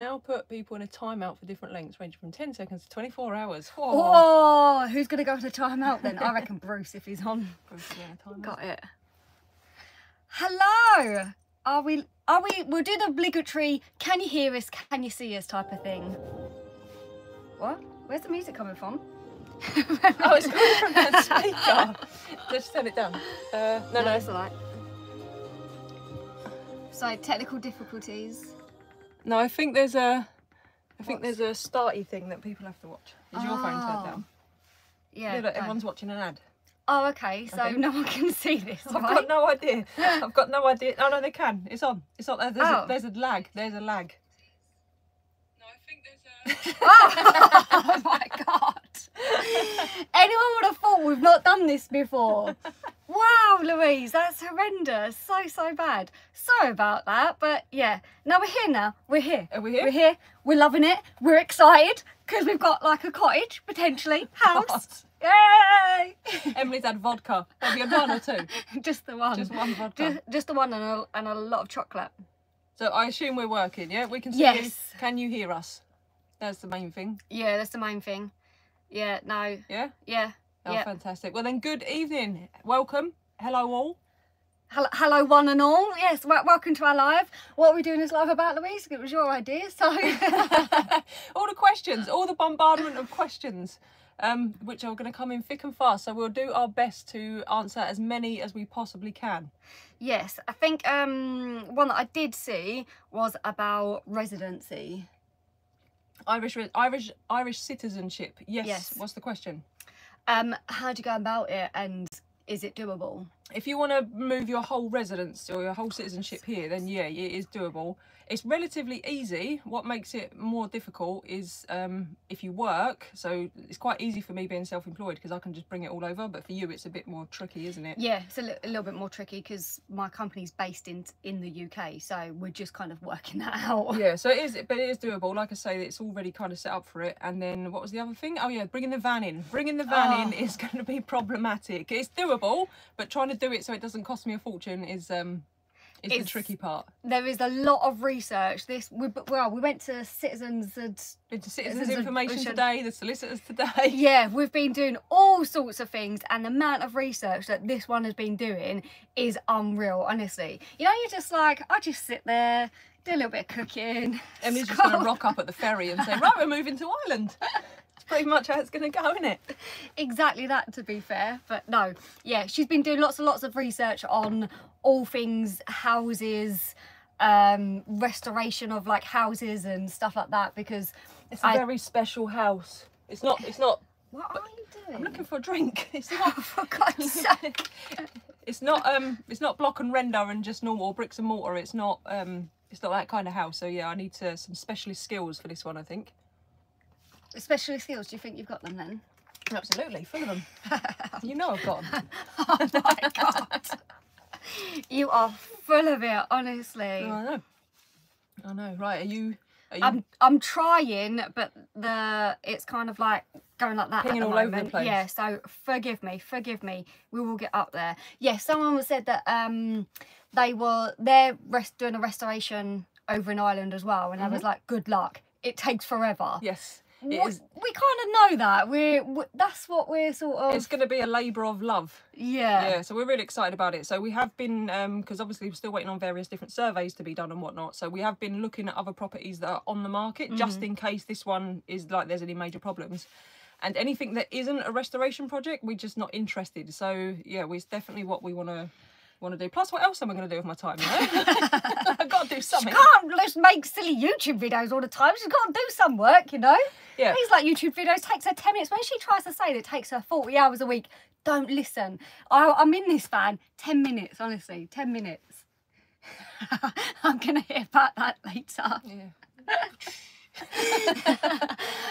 now put people in a timeout for different lengths, ranging from 10 seconds to 24 hours. Whoa. Oh, who's going to go to timeout then? I reckon Bruce if he's on. Bruce a timeout. Got it. Hello. Are we? Are we? We'll do the obligatory. Can you hear us? Can you see us? Type of thing. What? Where's the music coming from? Oh, it's coming from that speaker. Just turn it down. Uh, no, no. it's alright. So technical difficulties. No, I think there's a. I think What's- there's a starty thing that people have to watch. Is your phone turned Oh. down? Yeah. Yeah, look, no. everyone's watching an ad. Oh, okay. So Okay. no one can see this, I've right? got no idea. I've got no idea. Oh no, they can. It's on. It's on. There's, Oh. a, there's a lag. There's a lag. No, I think there's a. Oh, oh my god. Anyone would have thought we've not done this before. Wow, Louise, that's horrendous. So, so bad. Sorry about that, but yeah. Now we're here now. We're here. Are we here? We're here. We're loving it. We're excited because we've got like a cottage, potentially, house. Yay! Emily's had vodka. Have you had one or two? just the one. Just one vodka. Just, just the one and a, and a lot of chocolate. So I assume we're working, yeah? We can see you. Yes. Can you hear us? That's the main thing. Yeah, that's the main thing. Yeah, no, Yeah? yeah. Oh, Yeah. fantastic. Well then, good evening. Welcome. Hello all. Hello, hello, one and all. Yes, welcome to our live. What are we doing this live about, Louise? It was your idea, so all the questions, all the bombardment of questions, um, which are going to come in thick and fast. So we'll do our best to answer as many as we possibly can. yes, I think um, one that I did see was about residency. Irish, Irish, Irish citizenship. Yes. Yes. What's the question? Um, how do you go about it, and is it doable? If you want to move your whole residence or your whole citizenship here, then yeah, it is doable. It's relatively easy. What makes it more difficult is um, if you work. So it's quite easy for me being self-employed because I can just bring it all over. But for you, it's a bit more tricky, isn't it? Yeah, it's a, li- a little bit more tricky because my company's based in in the UK, so we're just kind of working that out. Yeah, so it is, but it is doable. Like I say, it's already kind of set up for it. And then what was the other thing? Oh yeah, bringing the van in. Bringing the van in Oh. is going to be problematic. It's doable, but trying to do it so it doesn't cost me a fortune is um is the tricky part. There is a lot of research. This we well, we went to Citizens and citizens Citizens information Information. today, the solicitors today. Yeah, we've been doing all sorts of things, and the amount of research that this one has been doing is unreal, honestly. You know, you're just like, I just sit there, do a little bit of cooking. Emily's just going to rock up at the ferry and say, right, we're moving to Ireland. Pretty much how it's going to go, isn't it? Exactly that, to be fair. But no, yeah, she's been doing lots and lots of research on all things houses, um, restoration of like houses and stuff like that because It's a I- very special house. It's not, it's not, what are you doing? I'm looking for a drink. It's not, for God's sake. it's not, um, it's not block and render and just normal bricks and mortar. It's not, um, it's not that kind of house. So yeah, I need to, some specialist skills for this one, I think. Specialist skills, do you think you've got them then? Absolutely, full of them. you know I've got them. Oh my god. you are full of it, honestly. I know. I know. Right, are you, are you I'm I'm trying, but the it's kind of like going like that. at Pinging all over the place. Yeah, so forgive me, forgive me. We will get up there. Yes, someone said that um they were they're rest, doing a restoration over in Ireland as well, and I was like, good luck. It takes forever. Mm-hmm. Yes, is. we kind of know that. We're we, that's what we're sort of. It's going to be a labour of love. yeah. Yeah, so we're really excited about it. So we have been, um, because obviously we're still waiting on various different surveys to be done and whatnot. So we have been looking at other properties that are on the market just mm-hmm. in case this one is like there's any major problems. And anything that isn't a restoration project, we're just not interested. So yeah, it's definitely what we want to want to do. Plus, what else am I going to do with my time? You know, I've got to do something. She can't just make silly YouTube videos all the time. She's got to do some work, you know. Yeah. Things like YouTube videos takes her ten minutes. When she tries to say that it takes her forty hours a week, don't listen. I, I'm in this van. Ten minutes, honestly, ten minutes. I'm gonna hear about that later. Yeah.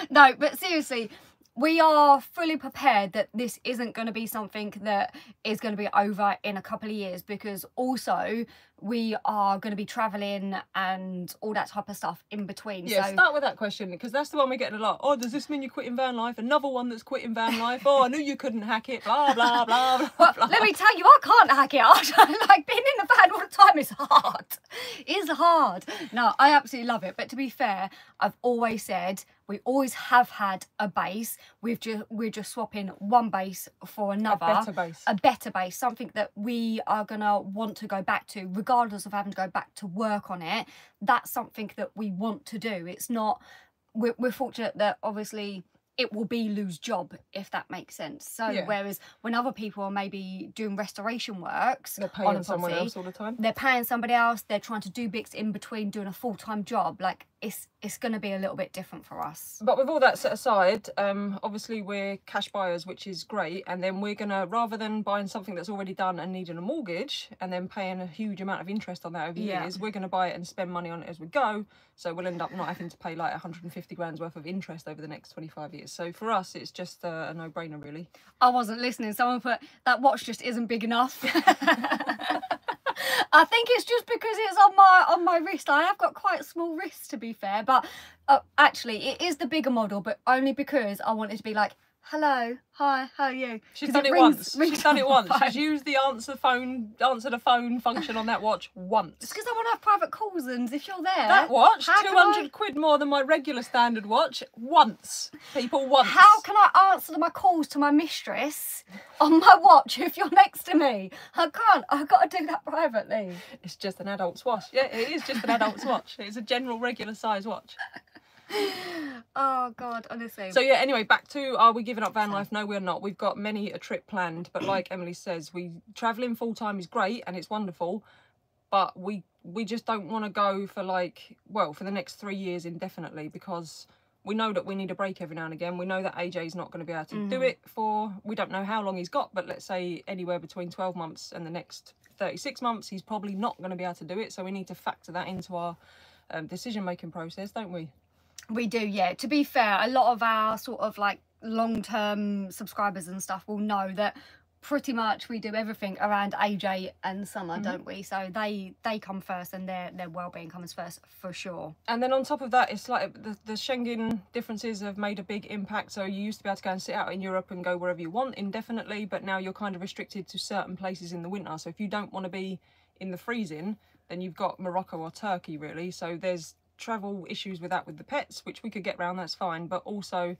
no, but seriously, we are fully prepared that this isn't going to be something that is going to be over in a couple of years because also we are going to be traveling and all that type of stuff in between. Yeah, so start with that question because that's the one we're getting a lot. Oh, does this mean you're quitting van life? Another one that's quitting van life. Oh, I knew you couldn't hack it. Blah blah blah blah. Well, blah. let me tell you, I can't hack it. Like being in the van all the time is hard. It's hard. No, I absolutely love it. But to be fair, I've always said we always have had a base. We've just we're just swapping one base for another. A better base. A better base. Something that we are gonna want to go back to, regardless of having to go back to work on it. That's something that we want to do. It's not. We're, we're fortunate that obviously it will be lose job if that makes sense. So Yeah. whereas when other people are maybe doing restoration works They're on paying a someone property, else all the time. they're paying somebody else. They're trying to do bits in between doing a full time job. Like it's it's going to be a little bit different for us. But with all that set aside, um, obviously we're cash buyers, which is great. And then we're gonna rather than buying something that's already done and needing a mortgage and then paying a huge amount of interest on that over Yeah. years, we're gonna buy it and spend money on it as we go. So we'll end up not having to pay like 150 grand's worth of interest over the next 25 years. So for us, it's just a, a no-brainer, really. I wasn't listening. Someone put that watch just isn't big enough. I think it's just because it's on my on my wrist. I have got quite small wrists to be fair, but uh, actually it is the bigger model, but only because I wanted to be like, "Hello, hi, how are you?" She's done it, rings- once. rings She's done it once. my She's used the answer phone, answer the phone function on that watch once. It's because I want to have private calls, and if you're there, That watch, two hundred quid more than my regular standard watch. Once, people once. How can I answer my calls to my mistress on my watch if you're next to me? I can't. I've got to do that privately. It's just an adult's watch. Yeah, it is just an adult's watch. It's a general regular size watch. Oh God, honestly. So yeah, anyway, back to are we giving up van life? No, we're not. We've got many a trip planned, but like Emily says, we traveling full time is great and it's wonderful, but we we just don't want to go for like well for the next three years indefinitely because we know that we need a break every now and again. We know that AJ's not going to be able to do it for we don't know how long he's got, but let's say anywhere between twelve months and the next thirty six months, he's probably not going to be able to do it. So we need to factor that into our um, decision making process, don't we? We do, yeah. To be fair, a lot of our sort of like long term subscribers and stuff will know that pretty much we do everything around AJ and Summer, mm-hmm. don't we? So they they come first and their their well being comes first for sure. And then on top of that, it's like the, the Schengen differences have made a big impact. So you used to be able to go and sit out in Europe and go wherever you want indefinitely, but now you're kind of restricted to certain places in the winter. So if you don't want to be in the freezing, then you've got Morocco or Turkey really. So there's travel issues with that with the pets, which we could get round, that's fine. But also,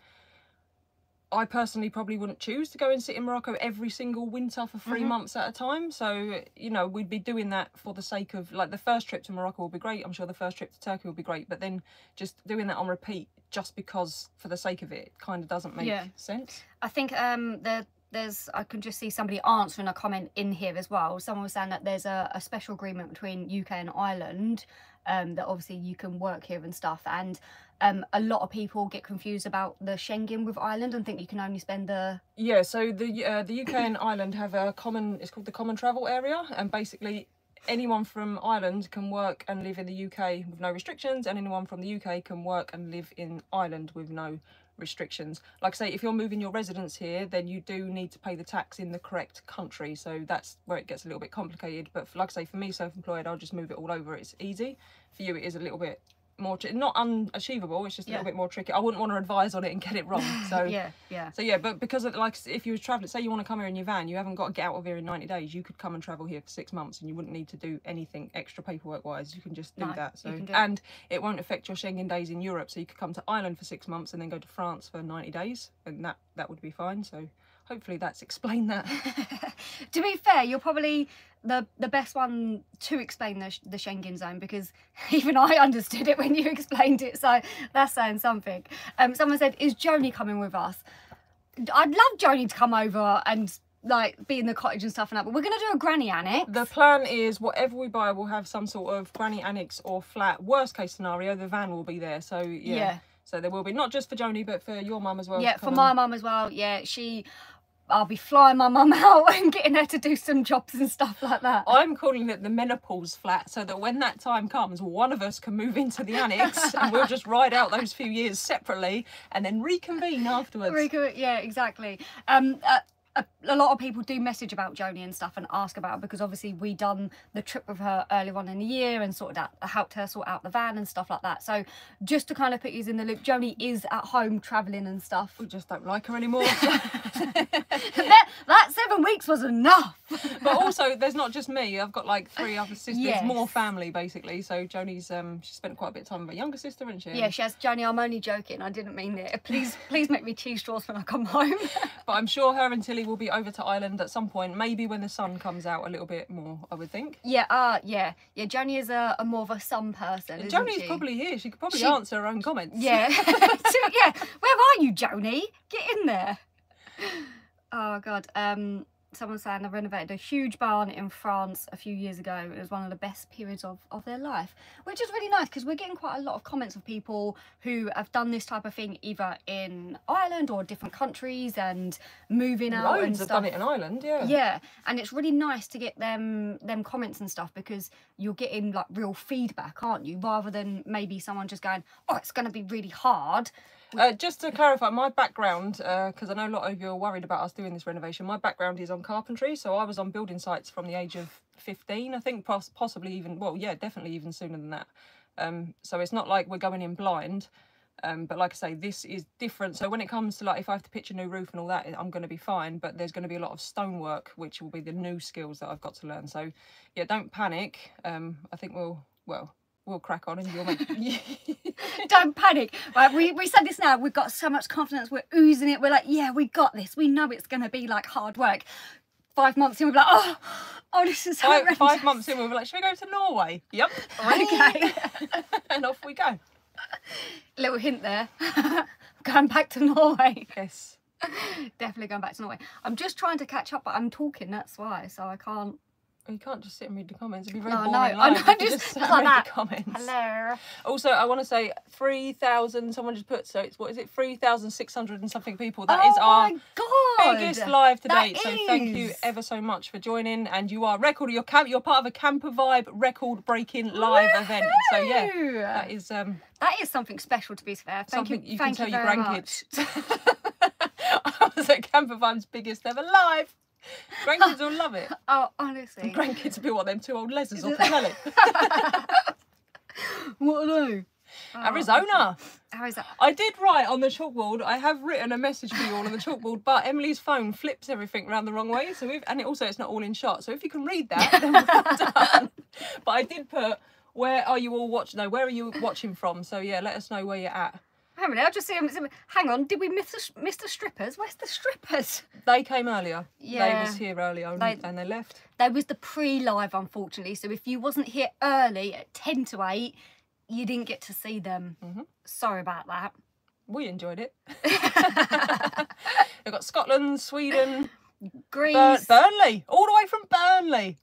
I personally probably wouldn't choose to go and sit in Morocco every single winter for 3 months at a time. So, you know, we'd be doing that for the sake of like the first trip to Morocco will be great. I'm sure the first trip to Turkey will be great. But then just doing that on repeat just because for the sake of it kind of doesn't make Yeah. sense. I think um the there's I can just see somebody answering a comment in here as well. Someone was saying that there's a, a special agreement between UK and Ireland, um, that obviously you can work here and stuff. And um, a lot of people get confused about the Schengen with Ireland and think you can only spend the Yeah, so the uh, the UK and Ireland have a common. It's called the Common Travel Area, and basically anyone from Ireland can work and live in the UK with no restrictions, and anyone from the UK can work and live in Ireland with no restrictions. Like I say, if you're moving your residence here, then you do need to pay the tax in the correct country. So that's where it gets a little bit complicated. But for, like I say, for me, self-employed, I'll just move it all over. It's easy. For you, it is a little bit more tri- not unachievable. It's just a Yeah. little bit more tricky. I wouldn't want to advise on it and get it wrong. So yeah yeah so yeah, but because of like if you were traveling, say you want to come here in your van, you haven't got to get out of here in ninety days. You could come and travel here for six months, and you wouldn't need to do anything extra paperwork wise. You can just do No, that. So do it. and it won't affect your Schengen days in Europe. So you could come to Ireland for six months and then go to France for ninety days, and that that would be fine. So hopefully that's explained that. to be fair, you're probably the the best one to explain the, the Schengen zone because even I understood it when you explained it. So that's saying something. Um, someone said, "Is Joni coming with us?" I'd love Joni to come over and like be in the cottage and stuff and that. But we're gonna do a granny annex. the plan is whatever we buy we'll have some sort of granny annex or flat. Worst case scenario, the van will be there. So yeah. Yeah. So there will be not just for Joni, but for your mum as well. yeah, for my mum as well. Yeah, she. I'll be flying my mum out and getting her to do some jobs and stuff like that. I'm calling it the menopause flat so that when that time comes, one of us can move into the annex and we'll just ride out those few years separately and then reconvene afterwards. Very. Yeah, exactly. Um, uh, a, a lot of people do message about Joni and stuff and ask about her because obviously we done the trip with her earlier on in the year and sorted out helped her sort out the van and stuff like that. So just to kind of put you in the loop, Joni is at home travelling and stuff. We just don't like her anymore. that, that seven weeks was enough. but also, there's not just me. I've got like three other sisters, Yes. more family basically. So Joni's um she spent quite a bit of time with her younger sister, isn't she? Yeah, she has Joni. I'm only joking. I didn't mean it. Please, please make me cheese straws when I come home. But I'm sure her and Tilly will be over to Ireland at some point. Maybe when the sun comes out a little bit more. I would think. yeah, uh, yeah, yeah. Joni is a, a more of a sun person. Isn't Joni's probably here. She could probably She- answer her own comments. Yeah. So, yeah. Where are you, Joni? Get in there. Oh god. Um someone saying they renovated a huge barn in France a few years ago. It was one of the best periods of, of their life. Which is really nice because we're getting quite a lot of comments of people who have done this type of thing either in Ireland or different countries and moving out Loads have stuff. done it in Ireland. Yeah. Yeah, and it's really nice to get them them comments and stuff because you're getting like real feedback, aren't you? Rather than maybe someone just going, "Oh, it's going to be really hard." Uh, just to clarify, my background, because I know a lot of you are worried about us doing this renovation, my background is on carpentry. So I was on building sites from the age of 15, I think, poss- possibly even, well, yeah, definitely even sooner than that. Um, so it's not like we're going in blind. Um, but like I say, this is different. So when it comes to like, if I have to pitch a new roof and all that, I'm going to be fine. But there's going to be a lot of stonework, which will be the new skills that I've got to learn. So yeah, don't panic. Um, I think we'll, well, we'll crack on and you'll make. Don't panic. Right, we we said this now. We've got so much confidence. We're oozing it. We're like, yeah, we got this. We know it's going to be like hard work. Five months in, we're like, oh, oh, this is five, horrendous. five months in, we were like, should we go to Norway? Yep. Okay. and off we go. Little hint there. going back to Norway. Yes. Definitely going back to Norway. I'm just trying to catch up, but I'm talking. That's why. So I can't. You can't just sit and read the comments. It'd be very No, I boring. know, I live know, you just sit like that. the comments. Hello. Also, I want to say 3,000, someone just put, so it's, what is it, 3,600 and something people. That is oh our god. biggest live to That date. So thank you ever so much for joining. And you are record, you're, camp, you're part of a Camper Vibe record breaking live event. So yeah, that is um, That is something special to be fair. Thank something you, you, thank can you your grandkids. I was at Camper Vibe's biggest ever live. Grandkids will love it. Oh, honestly. Grandkids will be what them two old lesers off the telly. what are they? Oh, oh, Arizona. How is that? I did write on the chalkboard. I have written a message for you all on the chalkboard, but Emily's phone flips everything around the wrong way. So if, and it also it's not all in shot. So if you can read that, then we're done. But I did put where are you all watching? No, where are you watching from? So yeah, let us know where you're at. Hang on, I'll just see them. Hang on, did we miss the, miss the strippers? Where's the strippers? They came earlier. Yeah. They was here earlier and They- and they left. There was the pre-live, unfortunately. So if you wasn't here early at ten to eight, you didn't get to see them. Mhm. Sorry about that. We enjoyed it. They've got Scotland, Sweden, Greece. Bur- Burnley, all the way from Burnley.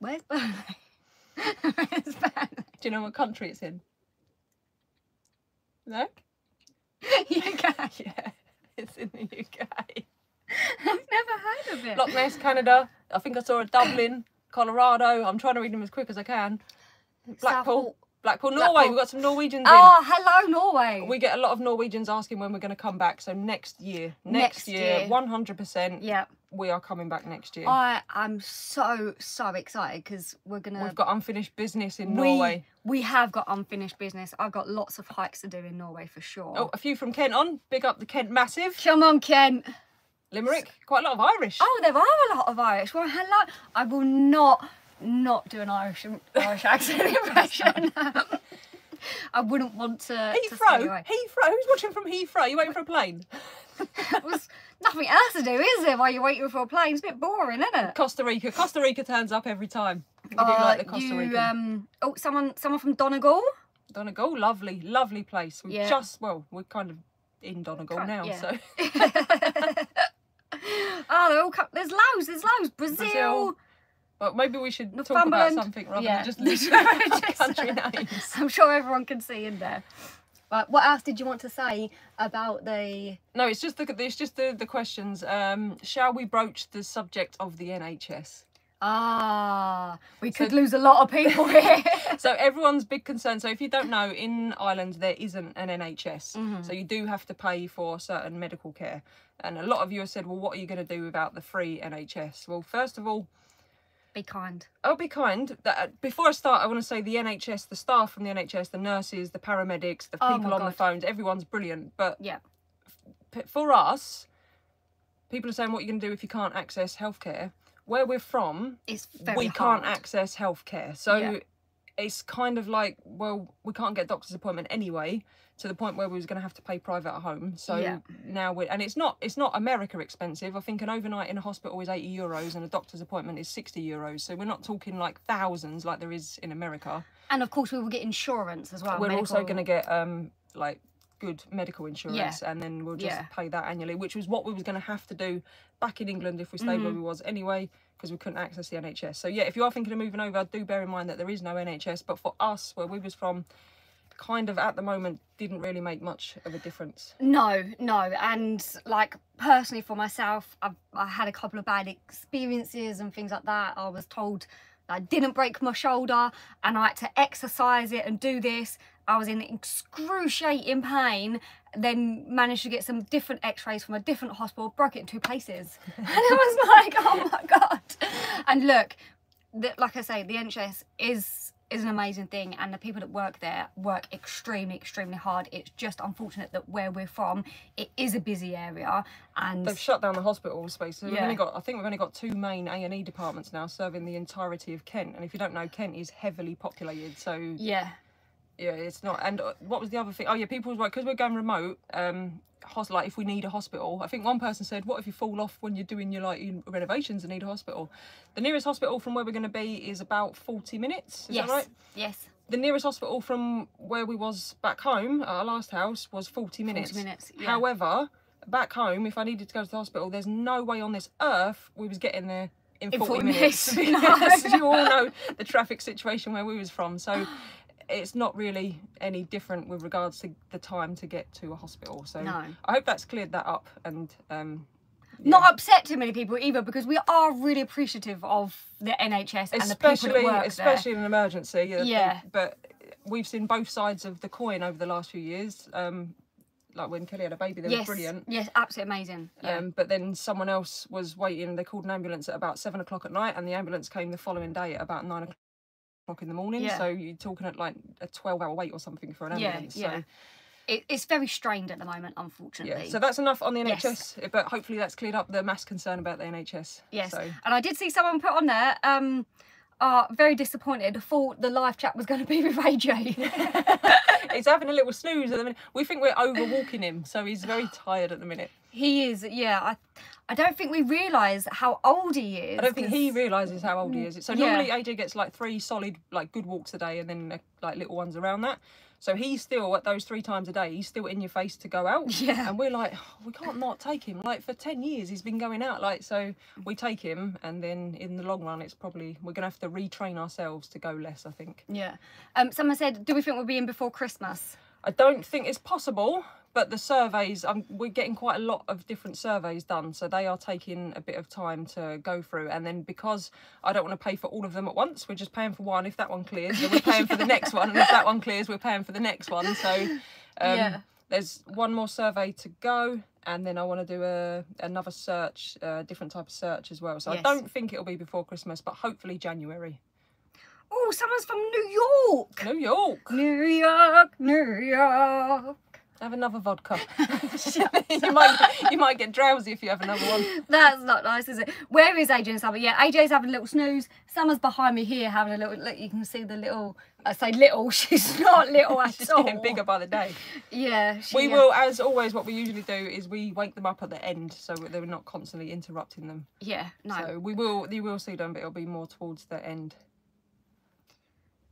Where's Burnley? Where's Burnley? Do you know what country it's in? No? UK. Yeah, it's in the UK. I've never heard of it. Loch Ness, Canada. I think I saw a Dublin, Colorado. I'm trying to read them as quick as I can. Blackpool, Blackpool, Norway. Blackpool. We've got some Norwegians Oh, hello, Norway. We get a lot of Norwegians asking when we're going to come back. So next year, next, Next year, year. 100%, yeah, we are coming back next year. I am so so excited because we're gonna. We've got unfinished business in we, Norway. We have got unfinished business. I've got lots of hikes to do in Norway for sure. Oh, a few from Kent on. Big up the Kent Massive. Come on, Kent. Limerick. Quite a lot of Irish. Oh, there are a lot of Irish. Well, hello. I will not not do an Irish Irish accent impression. I wouldn't want to. to Heathrow. away. Heathrow. Who's watching from Heathrow? You waiting for a plane? There's nothing else to do, is there? While you're waiting for a plane, it's a bit boring, isn't it? Costa Rica. Costa Rica turns up every time. We do Uh, like the Costa you Rican. um oh someone someone from Donegal. Donegal, lovely, lovely place. We Yeah. just well, we're kind of in Donegal Kind- now, yeah. so oh, they're all there's loads, there's loads. Brazil. Brazil. well, maybe we should talk about something rather Yeah. than just Just- country names. I'm sure everyone can see in there. But what else did you want to say about the? No, it's just the it's just the, the questions. Um, shall we broach the subject of the NHS? Ah, we could lose a lot of people here. So everyone's big concern. So if you don't know, in Ireland there isn't an NHS, Mm-hmm. so you do have to pay for certain medical care. And a lot of you have said, well, what are you going to do without the free NHS? Well, first of all, Be kind. I'll be kind. That uh, before I start, I want to say the NHS, the staff from the NHS, the nurses, the paramedics, the Oh people on the phones, everyone's brilliant. But Yeah. for us, people are saying, what are you going to do if you can't access healthcare? Where we're from, It's very we hard. can't access healthcare. So Yeah. it's kind of like, well, we can't get doctor's appointment anyway, to the point where we was going to have to pay private at home. So Yeah. now we're, and it's not, it's not America expensive. I think an overnight in a hospital is 80 euros and a doctor's appointment is 60 euros. So we're not talking like thousands like there is in America. And of course, we will get insurance as well. we're also going to get um like good medical insurance and then we'll just Yeah. pay that annually which was what we was going to have to do back in england if we stayed Mm-hmm. where we was anyway because we couldn't access the nhs so yeah if you are thinking of moving over do bear in mind that there is no nhs but for us where we was from kind of at the moment didn't really make much of a difference No, no, and like personally for myself, I've I had a couple of bad experiences and things like that. I was told I didn't break my shoulder, and I had to exercise it and do this. I was in excruciating pain. Then managed to get some different X-rays from a different hospital, broke it in two places, and I was like, oh my god. And look, the, like I say, the NHS is is an amazing thing, and the people that work there work extremely, extremely hard. It's just unfortunate that where we're from, it is a busy area, and they've shut down the hospital space so we've only got i think we've only got two main a&e departments now serving the entirety of kent and if you don't know kent is heavily populated so yeah, yeah it's not and uh, what was the other thing? Oh yeah people was like because we're going remote um like if we need a hospital i think one person said what if you fall off when you're doing your like renovations and need a hospital? The nearest hospital from where we're going to be is about 40 minutes is yes, that right? yes, the nearest hospital from where we was back home at our last house was 40 minutes. minutes, yeah. however back home if i needed to go to the hospital there's no way on this earth we was getting there in 40, 40 minutes, minutes. you all know the traffic situation where we was from. So it's not really any different with regards to the time to get to a hospital so No. i hope that's cleared that up and um not upset too many people either because we are really appreciative of the NHS and the people especially that work especially in an emergency uh, Yeah. but we've seen both sides of the coin over the last few years um like when kelly had a baby they there. were brilliant yes, absolutely amazing. Yeah. Um, but then someone else was waiting. They called an ambulance at about seven o'clock at night, and the ambulance came the following day at about nine o'clock in the morning. Yeah. So you're talking at like a twelve-hour wait or something for an Yeah, ambulance. yeah. So it, it's very strained at the moment, unfortunately. yeah. So that's enough on the Yes. NHS. But hopefully that's cleared up the mass concern about the NHS. Yes, So and I did see someone put on there. Um, are very disappointed. Thought the live chat was going to be with AJ. he's having a little snooze at the minute. We think we're overwalking him, so he's very tired at the minute. he is, yeah. I, I don't think we realise how old he is. I don't think he realises how old he is. So Yeah. normally AJ gets like three solid, like good walks a day, and then like little ones around that. So he's still at those three times a day. He's still in your face to go out. Yeah. And we're like, "Oh, we can't not take him. Like for ten years, he's been going out. Like so, we take him, and then in the long run, it's probably we're gonna have to retrain ourselves to go less. I think. Yeah. Um, someone said, "Do we think we'll be in before Christmas?" I don't think it's possible, but the surveys, um, we're getting quite a lot of different surveys done, so they are taking a bit of time to go through. And then because I don't want to pay for all of them at once, we're just paying for one. If that one clears, then we're paying for the next one, and if that one clears, we're paying for the next one. So um, Yeah. there's one more survey to go. And then I want to do a another search, a different type of search as well. So Yes. I don't think it'll be before Christmas, but hopefully January. Oh, someone's from New York. New York, New York, New York. Have another vodka. you might you might get drowsy if you have another one. That's not nice, is it? Where is AJ and Summer? Yeah, AJ's having a little snooze. Summer's behind me here having a little. Look, you can see the little. I say little. She's not little at She's all. getting bigger by the day. Yeah. She, We uh, will, as always, what we usually do is we wake them up at the end so that we're not constantly interrupting them. Yeah. No. So we will, you will see them, but it'll be more towards the end.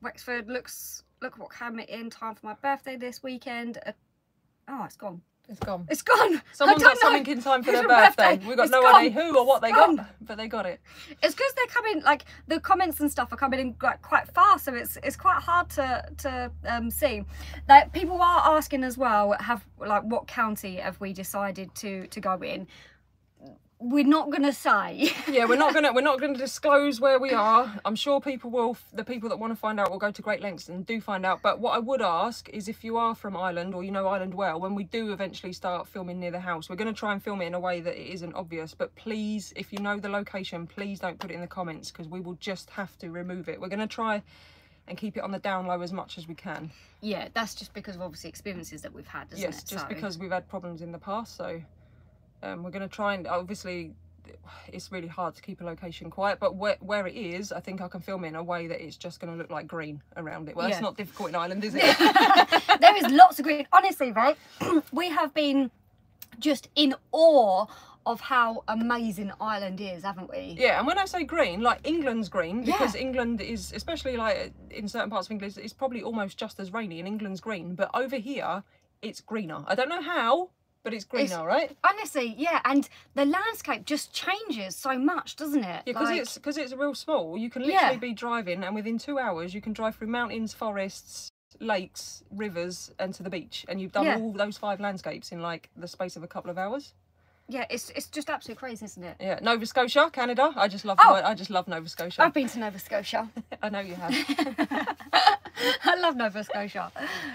Wexford looks. Look what came in time for my birthday this weekend. Uh, oh, it's gone. It's gone. It's gone. Someone I got know. something in time for It's their birthday. birthday. We've got It's no gone. idea who or what they gone. got, but they got it. It's because they're coming like the comments and stuff are coming in quite, quite fast, so it's it's quite hard to to um, see. Like people are asking as well, have like what county have we decided to to go in? We're not gonna say. yeah, we're not gonna we're not gonna disclose where we are. I'm sure people will. The people that want to find out will go to great lengths and do find out. But what I would ask is if you are from Ireland or you know Ireland well, when we do eventually start filming near the house, we're going to try and film it in a way that it isn't obvious. But please, if you know the location, please don't put it in the comments because we will just have to remove it. We're going to try and keep it on the down low as much as we can. Yeah, that's just because of obviously experiences that we've had, isn't yes, it? just So- because we've had problems in the past. So um, we're going to try and obviously it's really hard to keep a location quiet, but where, where it is, I think I can film it in a way that it's just going to look like green around it. Well, Yeah. it's not difficult in Ireland, is it? there is lots of green. Honestly, right? we have been just in awe of how amazing Ireland is, haven't we? yeah, and when I say green, like England's green because Yeah. England is, especially like in certain parts of England, it's probably almost just as rainy, and England's green. But over here, it's greener. I don't know how, but it's greener, It's- right? Honestly, yeah, and the landscape just changes so much, doesn't it? Yeah, because Like- it's because it's real small. You can Yeah. literally be driving, and within two hours, you can drive through mountains, forests, lakes, rivers, and to the beach, and you've done Yeah. all those five landscapes in like the space of a couple of hours. yeah, it's it's just absolutely crazy, isn't it? Yeah, Nova Scotia, Canada. I just love. Oh. I just love Nova Scotia. I've been to Nova Scotia. I know you have. I love Nova Scotia.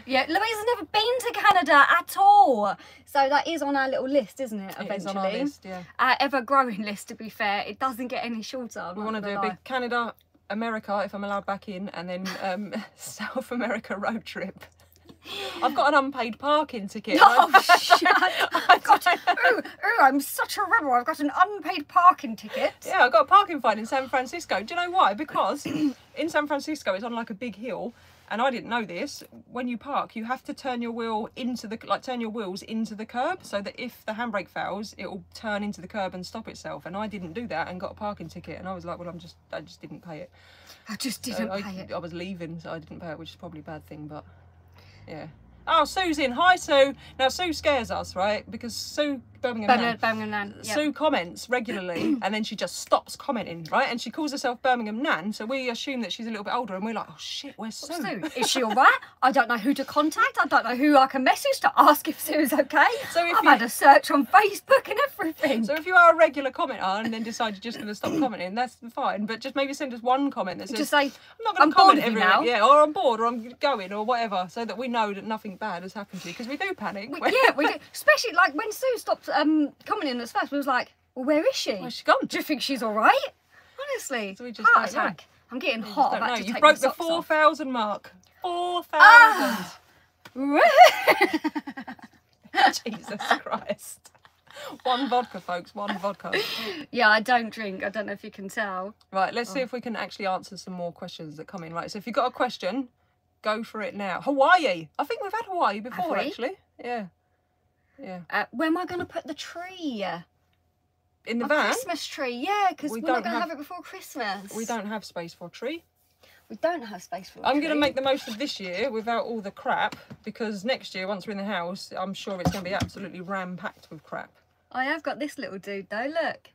Yeah, Louise has never been to Canada at all. So that is on our little list, isn't it? It Eventually. is on our list. Yeah, Our ever growing list, to be fair. It doesn't get any shorter. We want to do a big Canada, America, if I'm allowed back in, and then um, South America road trip. I've got an unpaid parking ticket. Oh, shut up. God, ooh, ooh, I'm such a rebel. I've got an unpaid parking ticket. Yeah, I got a parking fine in San Francisco. Do you know why? Because in San Francisco, it's on like a big hill, and I didn't know this. When you park, you have to turn your wheel into the like turn your wheels into the curb, so that if the handbrake fails, it will turn into the curb and stop itself. And I didn't do that and got a parking ticket, and I was like, well, I'm just I just didn't pay it. I just didn't I, pay it. I was leaving, so I didn't pay it, which is probably a bad thing, but yeah. Oh, Sue's in. Hi, Sue. Now, Sue scares us, right? Because Sue Birmingham. Nan, Birmingham, Nan. Yep. Sue comments regularly and then she just stops commenting, right? And she calls herself Birmingham Nan, so we assume that she's a little bit older and we're like, oh shit, where's Sue? Sue, is she all right? I don't know who to contact. I don't know who I can message to ask if Sue's okay. So if I've you- had a search on Facebook and everything. So if you are a regular commenter and then decide you're just going to stop commenting, that's fine. But just maybe send us one comment that says, Just say, I'm not going to comment every now." yeah, or I'm bored, or I'm going, or whatever, so that we know that nothing bad has happened to you because we do panic. We- yeah, we do. Especially like when Sue stopped um, commenting at first, we was like, well, where is she? Where's she gone? Do you think she's all right? Honestly, So we just heart don't know. attack. I'm getting I hot. don't I've know. to You take broke the socks four off. mark. 4,000. Ah! Jesus Christ. One vodka, folks. One vodka. yeah, I don't drink. I don't know if you can tell. Right, let's see Oh. if we can actually answer some more questions that come in. Right, so if you've got a question, go for it now. Hawaii. I think we've had Hawaii before, actually. Yeah. Yeah. Uh, where am I going to put the tree? In the A van, Christmas tree, yeah, because We we are not going to have- have... it before Christmas. we don't have space for a tree. We don't have space for. I'm going to make the most of this year without all the crap because next year, once we're in the house, I'm sure it's going to be absolutely ram packed with crap. I have got this little dude though. Look,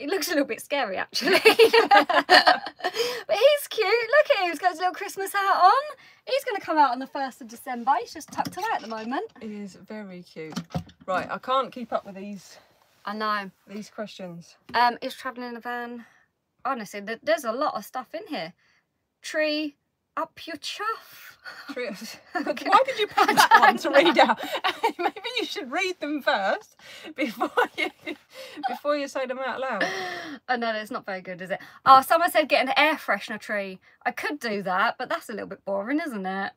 he looks a little bit scary actually, but he's cute. Look at him. He's got his little Christmas hat on. He's going to come out on the first of December. He's just tucked away at the moment. He is very cute. Right, I can't keep up with these I know. these questions. Um, is travelling in a van. Honestly, there's a lot of stuff in here. Tree up your chuff. Tree- Why did you pick that one to read out? Maybe you should read them first before you before you say them out loud. Oh no, it's not very good, is it? Oh, someone said get an air freshener tree. I could do that, but that's a little bit boring, isn't it?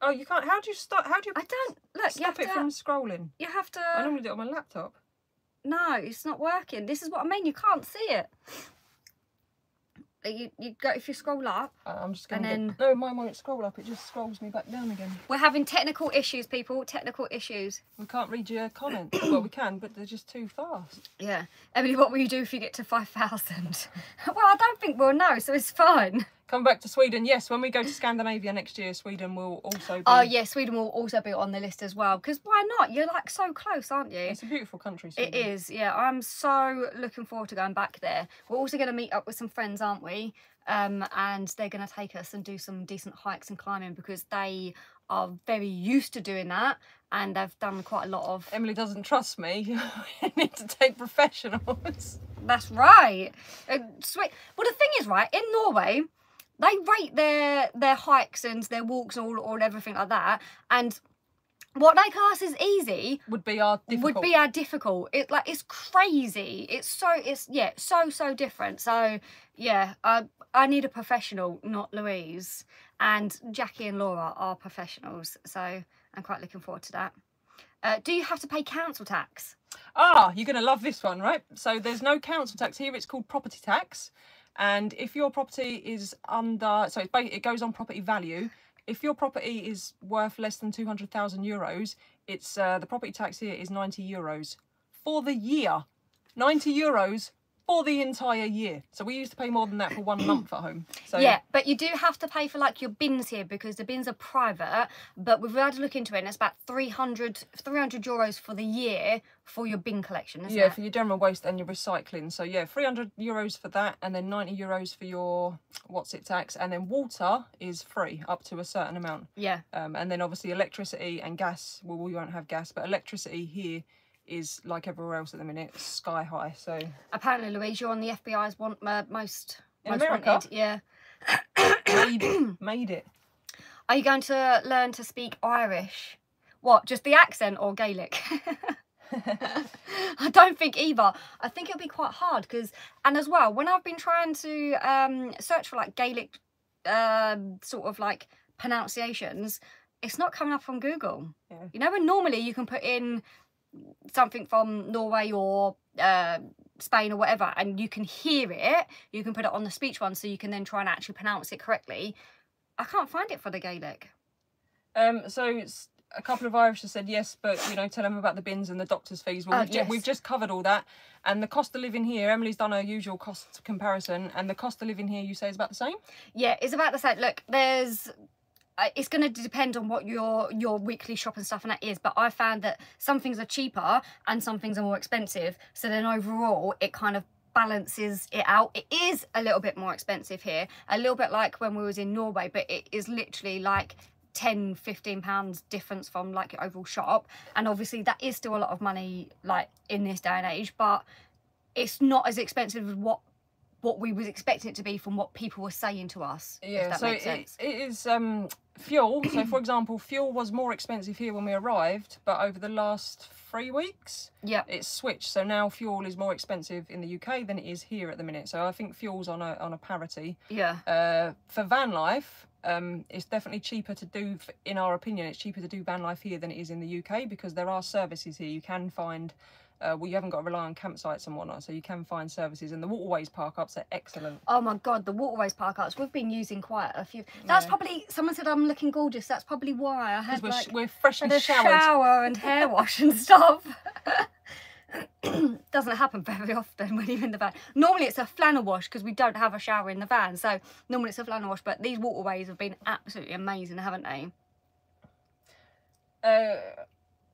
Oh, you can't. How do you start? How do you I don't look. You stop it to. from scrolling? You have to. I normally do it on my laptop. No, it's not working. This is what I mean. You can't see it. You, you go if you scroll up. I'm just going to. No, mine won't scroll up. It just scrolls me back down again. We're having technical issues, people. Technical issues. We can't read your comments. well, we can, but they're just too fast. Yeah. Emily, what will you do if you get to five thousand? well, I don't think we'll know, so it's fine. Come back to Sweden. Yes, when we go to Scandinavia next year, Sweden will also be. Oh yeah, Sweden will also be on the list as well. Because why not? You're like so close, aren't you? It's a beautiful country. It Sweden. is, yeah. I'm so looking forward to going back there. We're also going to meet up with some friends, aren't we? Um, and they're going to take us and do some decent hikes and climbing because they are very used to doing that. and they've done quite a lot of. Emily doesn't trust me. I need to take professionals. That's right. Uh, sweet. Well, the thing is, right in Norway, they rate their their hikes and their walks and all, all everything like that, and what they class as easy Would be our difficult. would be our difficult. It like it's crazy. It's so it's yeah so so different. So yeah, I I need a professional, not Louise. And Jackie and Laura are professionals, so I'm quite looking forward to that. Uh, do you have to pay council tax? Ah, you're going to love this one, right? So there's no council tax here. It's called property tax. And if your property is under, so it goes on property value. If your property is worth less than 200,000 euros, it's uh, the property tax here is 90 euros for the year. 90 euros for the entire year. So we used to pay more than that for one month at home. So Yeah, but you do have to pay for like your bins here because the bins are private. But we've had to look into it, and it's about 300, 300 euros for the year for your bin collection, Yeah, it? for your general waste and your recycling. So yeah, 300 euros for that, and then 90 euros for your what's it tax, and then water is free up to a certain amount. Yeah. Um, and then obviously electricity and gas. Well, we won't have gas, but electricity here is like everywhere else at the minute, sky high. So Apparently, Louise, you're on the FBI's want uh, most In most America? wanted. Yeah. made it, made it. Are you going to learn to speak Irish? What, just the accent or Gaelic? I don't think either. I think it'll be quite hard because, and as well, when I've been trying to um, search for like Gaelic um, sort of like pronunciations, it's not coming up on Google. Yeah. You know, when normally you can put in something from Norway or uh, Spain or whatever, and you can hear it, you can put it on the speech one so you can then try and actually pronounce it correctly. I can't find it for the Gaelic. Um, so a couple of Irish have said yes, but you know, tell them about the bins and the doctor's fees. Well, Oh, we've, yes. we've just covered all that, and the cost of living here. Emily's done her usual cost comparison, and the cost of living here, you say, is about the same. Yeah, it's about the same. Look, there's. It's going to depend on what your your weekly shop and stuff and that is, but I found that some things are cheaper and some things are more expensive. So then overall, it kind of balances it out. It is a little bit more expensive here, a little bit like when we was in Norway, but it is literally like 10 15 pounds difference from like your overall shop and obviously that is still a lot of money like in this day and age but it's not as expensive as what what we was expecting it to be from what people were saying to us if Yeah, that so makes it, it is um, fuel. so, for example, fuel was more expensive here when we arrived, but over the last three weeks, yeah it's switched. So now fuel is more expensive in the UK than it is here at the minute. So I think fuel's on a on a parity. yeah Uh, for van life, um, it's definitely cheaper to do, in our opinion, it's cheaper to do van life here than it is in the UK because there are services here. You can find, uh, well, you haven't got to rely on campsites and whatnot, so you can find services. And the waterways park ups are excellent. oh my god the waterways park ups we've been using quite a few that's Yeah. probably someone said i'm looking gorgeous that's probably why i had we're, like we're freshly had a showered. shower and hair wash and stuff doesn't happen very often when you're in the van normally it's a flannel wash because we don't have a shower in the van so normally it's a flannel wash but these waterways have been absolutely amazing haven't they Uh,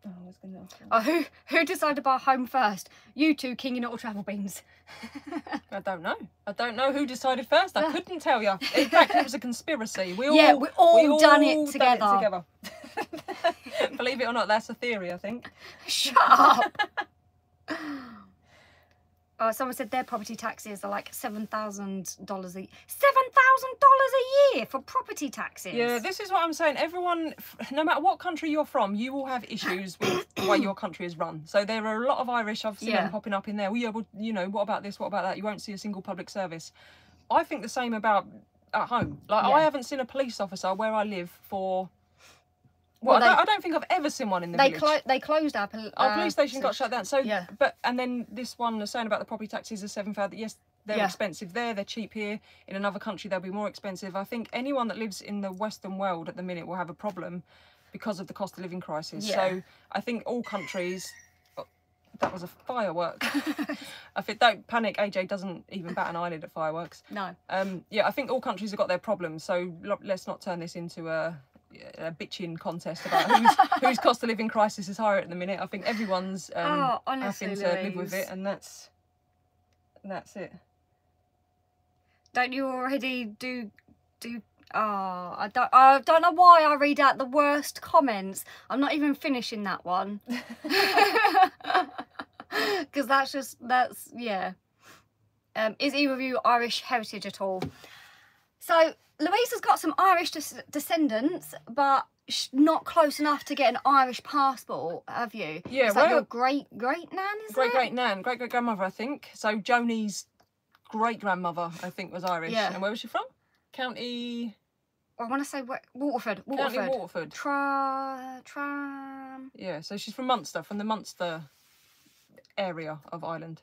oh, I was gonna ask you. Oh, who who decided to buy a home first? You two, King and Little Travel Beans. I don't know. I don't know who decided first. I uh. couldn't tell you. In fact, it was a conspiracy. We all, Yeah, we all done it all together. together. Believe it or not, that's a theory. I think. Shut up. Oh, someone said their property taxes are like seven thousand dollars a seven thousand dollars a year for property taxes. Yeah, this is what I'm saying. Everyone, no matter what country you're from, you will have issues with the way your country is run. So there are a lot of Irish. I've seen Yeah. them popping up in there. Well, yeah, well, you know, what about this? What about that? You won't see a single public service. I think the same about at home. Like Yeah. I haven't seen a police officer where I live for. Well, Well, I, they- don't, I don't think I've ever seen one in the they clo- they closed our pol- Our uh, police station got shut down. So, yeah. but and then this one was saying about the property taxes are seven thousand. Yes, they're Yeah. expensive there. They're cheap here. In another country, they'll be more expensive. I think anyone that lives in the Western world at the minute will have a problem because of the cost of living crisis. Yeah. So I think all countries. oh, That was a firework. I think don't panic. AJ doesn't even bat an eyelid at fireworks. No. Um, yeah, I think all countries have got their problems. So lo- let's not turn this into a, a bitching contest about whose, whose cost of living crisis is higher at the minute. I think everyone's um, Oh, honestly, having to live with it, and that's that's it. Don't you already do do Oh, I don't. I don't know why I read out the worst comments. I'm not even finishing that one because that's just that's yeah. Um, is either of you Irish heritage at all? So Louise has got some Irish des- descendants, but not close enough to get an Irish passport. Have you? Yeah, Is that your well- great great nan? Is great it? great nan, great great grandmother, I think. So Joni's great grandmother, I think, was Irish. Yeah. And where was she from? County I want to say Wa- Waterford. County Waterford. Waterford. Tra tram. Yeah, so she's from Munster, from the Munster area of Ireland.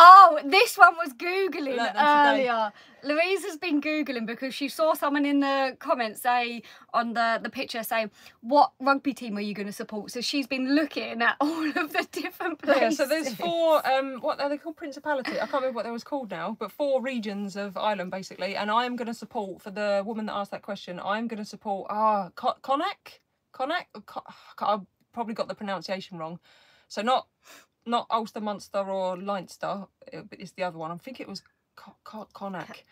Oh, this one was Googling today. earlier. Louise has been Googling because she saw someone in the comments say on the, the picture say, What rugby team are you going to support? So she's been looking at all of the different places. Yeah, so there's four. Um, what are they called? Principality. I can't remember what they was called now, but four regions of Ireland basically. And I am going to support for the woman that asked that question. I'm going to support ah Co- Connacht, Connacht. Co- I probably got the pronunciation wrong. So not not Ulster, Munster, or Leinster, but it's the other one. I think it was Co- Co- Connacht.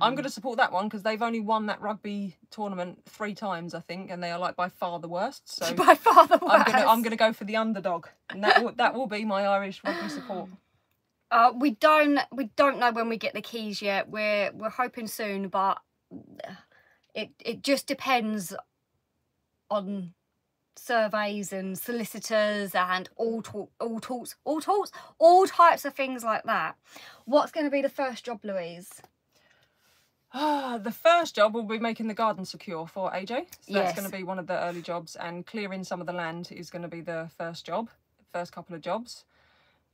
I'm going to support that one because they've only won that rugby tournament three times, I think, and they are like by far the worst. So By far the worst. I'm gonna I'm gonna go for the underdog, and that will, that will be my Irish rugby support. Uh, we don't we don't know when we get the keys yet. We're we're hoping soon, but it it just depends on surveys and solicitors and all to- all talks, all talks, all types of things like that. What's going to be the first job, Louise? Ah, the first job will be making the garden secure for AJ. So that's going to be one of the early jobs, and clearing some of the land is going to be the first job, first couple of jobs.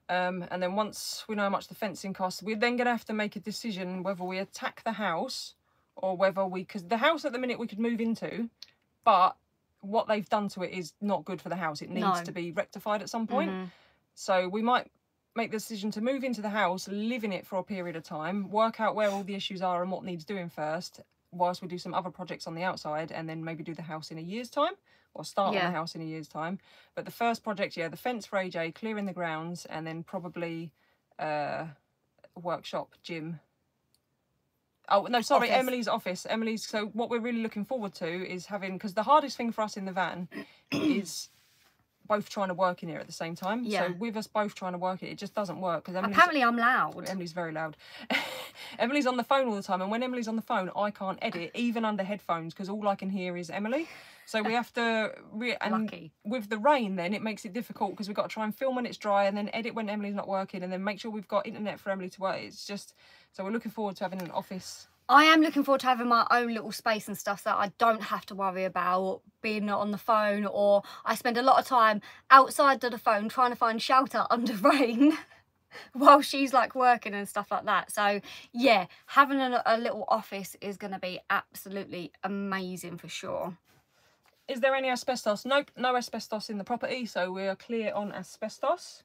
Um, and then once we know how much the fencing costs, we're then going to have to make a decision whether we attack the house or whether we, because the house at the minute we could move into, but what they've done to it is not good for the house. It needs No. to be rectified at some point. Mhm. So we might make the decision to move into the house, live in it for a period of time, work out where all the issues are and what needs doing first, whilst we do some other projects on the outside, and then maybe do the house in a year's time or start on the house in a year's time. But the first project, yeah, the fence for AJ, clearing the grounds, and then probably uh, workshop, gym. Oh no, sorry, Office. Emily's office. Emily's. So what we're really looking forward to is having because the hardest thing for us in the van is both trying to work in here at the same time. Yeah. So with us both trying to work it, it just doesn't work because Apparently, I'm loud. Emily's very loud. Emily's on the phone all the time, and when Emily's on the phone, I can't edit even under headphones because all I can hear is Emily. So we have to re- and Lucky. with the rain, then it makes it difficult because we've got to try and film when it's dry, and then edit when Emily's not working, and then make sure we've got internet for Emily to work. It's just so we're looking forward to having an office. I am looking forward to having my own little space and stuff that I don't have to worry about being on the phone or I spend a lot of time outside of the phone trying to find shelter under rain while she's like working and stuff like that. So yeah, having a, a little office is going to be absolutely amazing for sure. Is there any asbestos? Nope, no asbestos in the property, so we are clear on asbestos,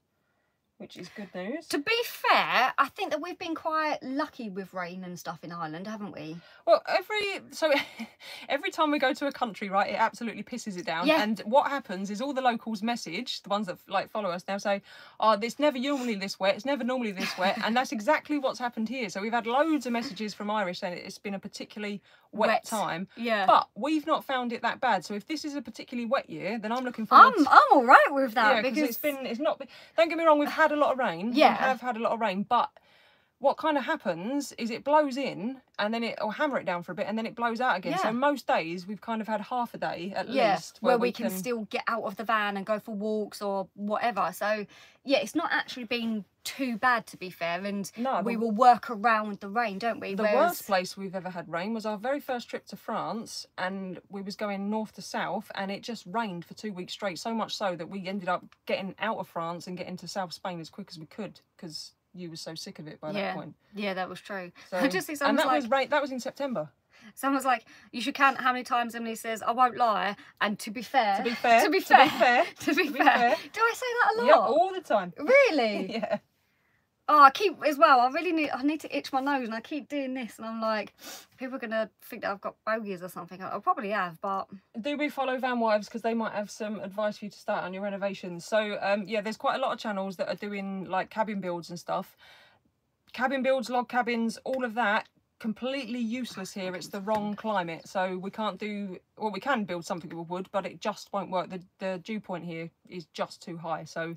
which is good news. To be fair, I think that we've been quite lucky with rain and stuff in Ireland, haven't we? Well, every so every time we go to a country, right, it absolutely pisses it down. Yeah. And what happens is all the locals message the ones that like follow us now say, "Oh, it's never normally this wet. It's never normally this wet," and that's exactly what's happened here. So we've had loads of messages from Irish saying it's been a particularly wet, Wet. time. Yeah. But we've not found it that bad. So if this is a particularly wet year, then I'm looking forward. I'm I'm all right with that yeah, because it's been it's not. Don't get me wrong, we've had a lot of rain. Yeah. we have had a lot of rain, but what kind of happens is it blows in and then it will hammer it down for a bit and then it blows out again. Yeah. So most days we've kind of had half a day at yeah, least where, we can, still get out of the van and go for walks or whatever. So yeah, it's not actually been too bad to be fair, and No, we the- will work around the rain, don't we? The Whereas- worst place we've ever had rain was our very first trip to France, and we was going north to south, and it just rained for two weeks straight. So much so that we ended up getting out of France and getting to South Spain as quick as we could because you were so sick of it by yeah, that point. yeah, that was true. So, I just see and that like, was rain. That was in September. someone's like, you should count how many times Emily says, "I won't lie," and to be fair, To be fair, to be to fair, be fair, to be to be fair. fair. Do I say that a lot? Yeah, all the time. Really? yeah. Oh, I keep as well. I really need. I need to itch my nose, and I keep doing this, and I'm like, people are gonna think that I've got bogies or something. I, I probably have, but do we follow van wives because they might have some advice for you to start on your renovations so um yeah there's quite a lot of channels that are doing like cabin builds and stuff cabin builds log cabins all of that completely useless here. It's the wrong climate, so we can't do. Well, we can build something with wood, but it just won't work. The the dew point here is just too high, so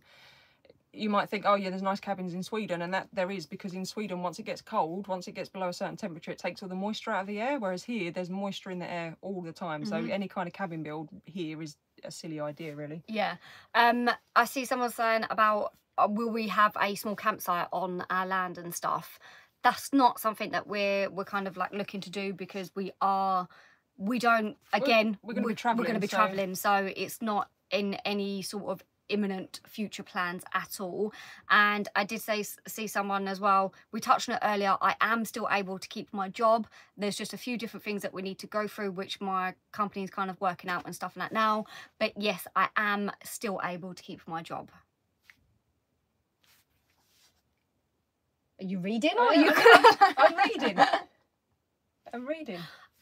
you might think, oh yeah, there's nice cabins in Sweden, and that there is because in Sweden, once it gets cold, once it gets below a certain temperature, it takes all the moisture out of the air. Whereas here, there's moisture in the air all the time. So any kind of cabin build here is a silly idea, really. Yeah. Um, I see someone saying about uh, will we have a small campsite on our land and stuff. That's not something that we're we're kind of like looking to do because we are we don't again we're gonna be we're, going to be so- traveling so it's not in any sort of imminent future plans at all. And i did say see someone as well. We touched on it earlier. I am still able to keep my job. There's just a few different things that we need to go through which my company is kind of working out and stuff like that now. But yes i am still able to keep my job. Are you reading or are oh, you I'm reading. I'm reading.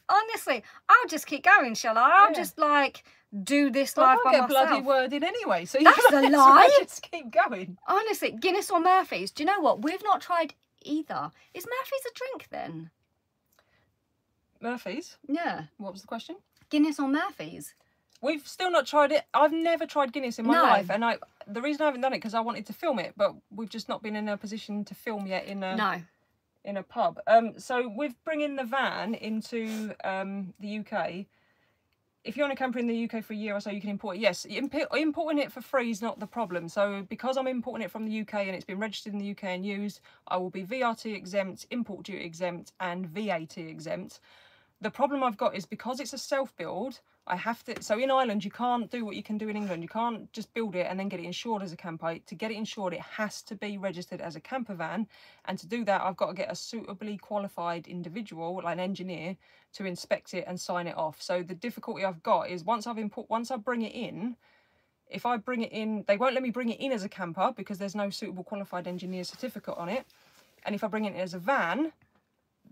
Honestly i'll just keep going shall i i'll Yeah. just like do this Well, live can't by get a bloody myself word in anyway, so you That's a might lie. Just keep going. honestly guinness or murphy's do you know what we've not tried either is murphy's a drink then Murphy's. yeah What was the question? guinness or murphy's We've still not tried it. I've never tried Guinness in my No. life, and I the reason I haven't done it because I wanted to film it, but we've just not been in a position to film yet in a no in a pub. Um, so with bringing the van into um the UK, if you're on a camper in the UK for a year or so, you can import. Yes, imp- importing it for free is not the problem. So because I'm importing it from the UK and it's been registered in the UK and used, I will be VRT exempt, import duty exempt, and VAT exempt. The problem I've got is because it's a self build, I have to. So in Ireland, you can't do what you can do in England. You can't just build it and then get it insured as a camper. To get it insured, it has to be registered as a camper van. And to do that, I've got to get a suitably qualified individual, like an engineer, to inspect it and sign it off. So the difficulty I've got is once I've import, once I bring it in, if I bring it in, they won't let me bring it in as a camper because there's no suitable qualified engineer certificate on it. And if I bring it in as a van,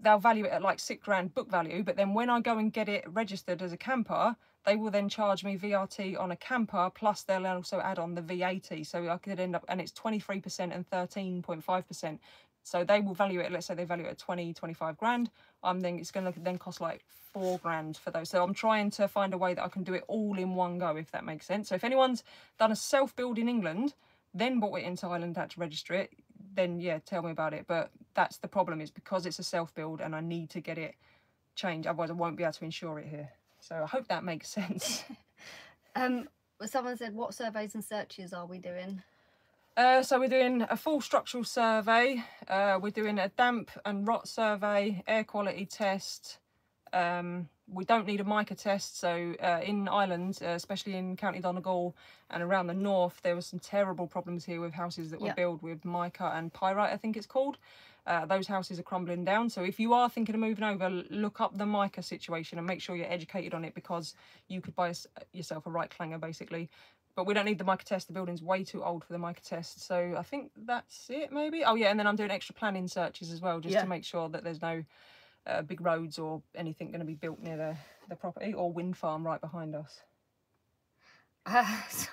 they'll value it at like six grand book value. But then when I go and get it registered as a camper, they will then charge me VRT on a camper, plus they'll also add on the VAT. So I could end up, and it's 23% and 13.5%. So they will value it, let's say they value it at 20, 25 grand. I'm then, it's going to then cost like four grand for those. So I'm trying to find a way that I can do it all in one go, if that makes sense. So if anyone's done a self build in England, then bought it into Ireland, had to register it, then yeah, tell me about it. But that's the problem is because it's a self build and I need to get it changed, otherwise I won't be able to insure it here. So I hope that makes sense. um someone said what surveys and searches are we doing Uh, so we're doing a full structural survey. Uh, we're doing a damp and rot survey, air quality test. Um, we don't need a mica test. So uh, in Ireland, uh, especially in County Donegal and around the north, there were some terrible problems here with houses that were Yeah. built with mica and pyrite, I think it's called. Uh, those houses are crumbling down. So if you are thinking of moving over, look up the mica situation and make sure you're educated on it because you could buy yourself a right clanger basically but we don't need the mica test. The building's way too old for the mica test. So I think that's it, maybe. Oh yeah, and then I'm doing extra planning searches as well, just Yeah. to make sure that there's no uh, big roads or anything going to be built near the the property or wind farm right behind us.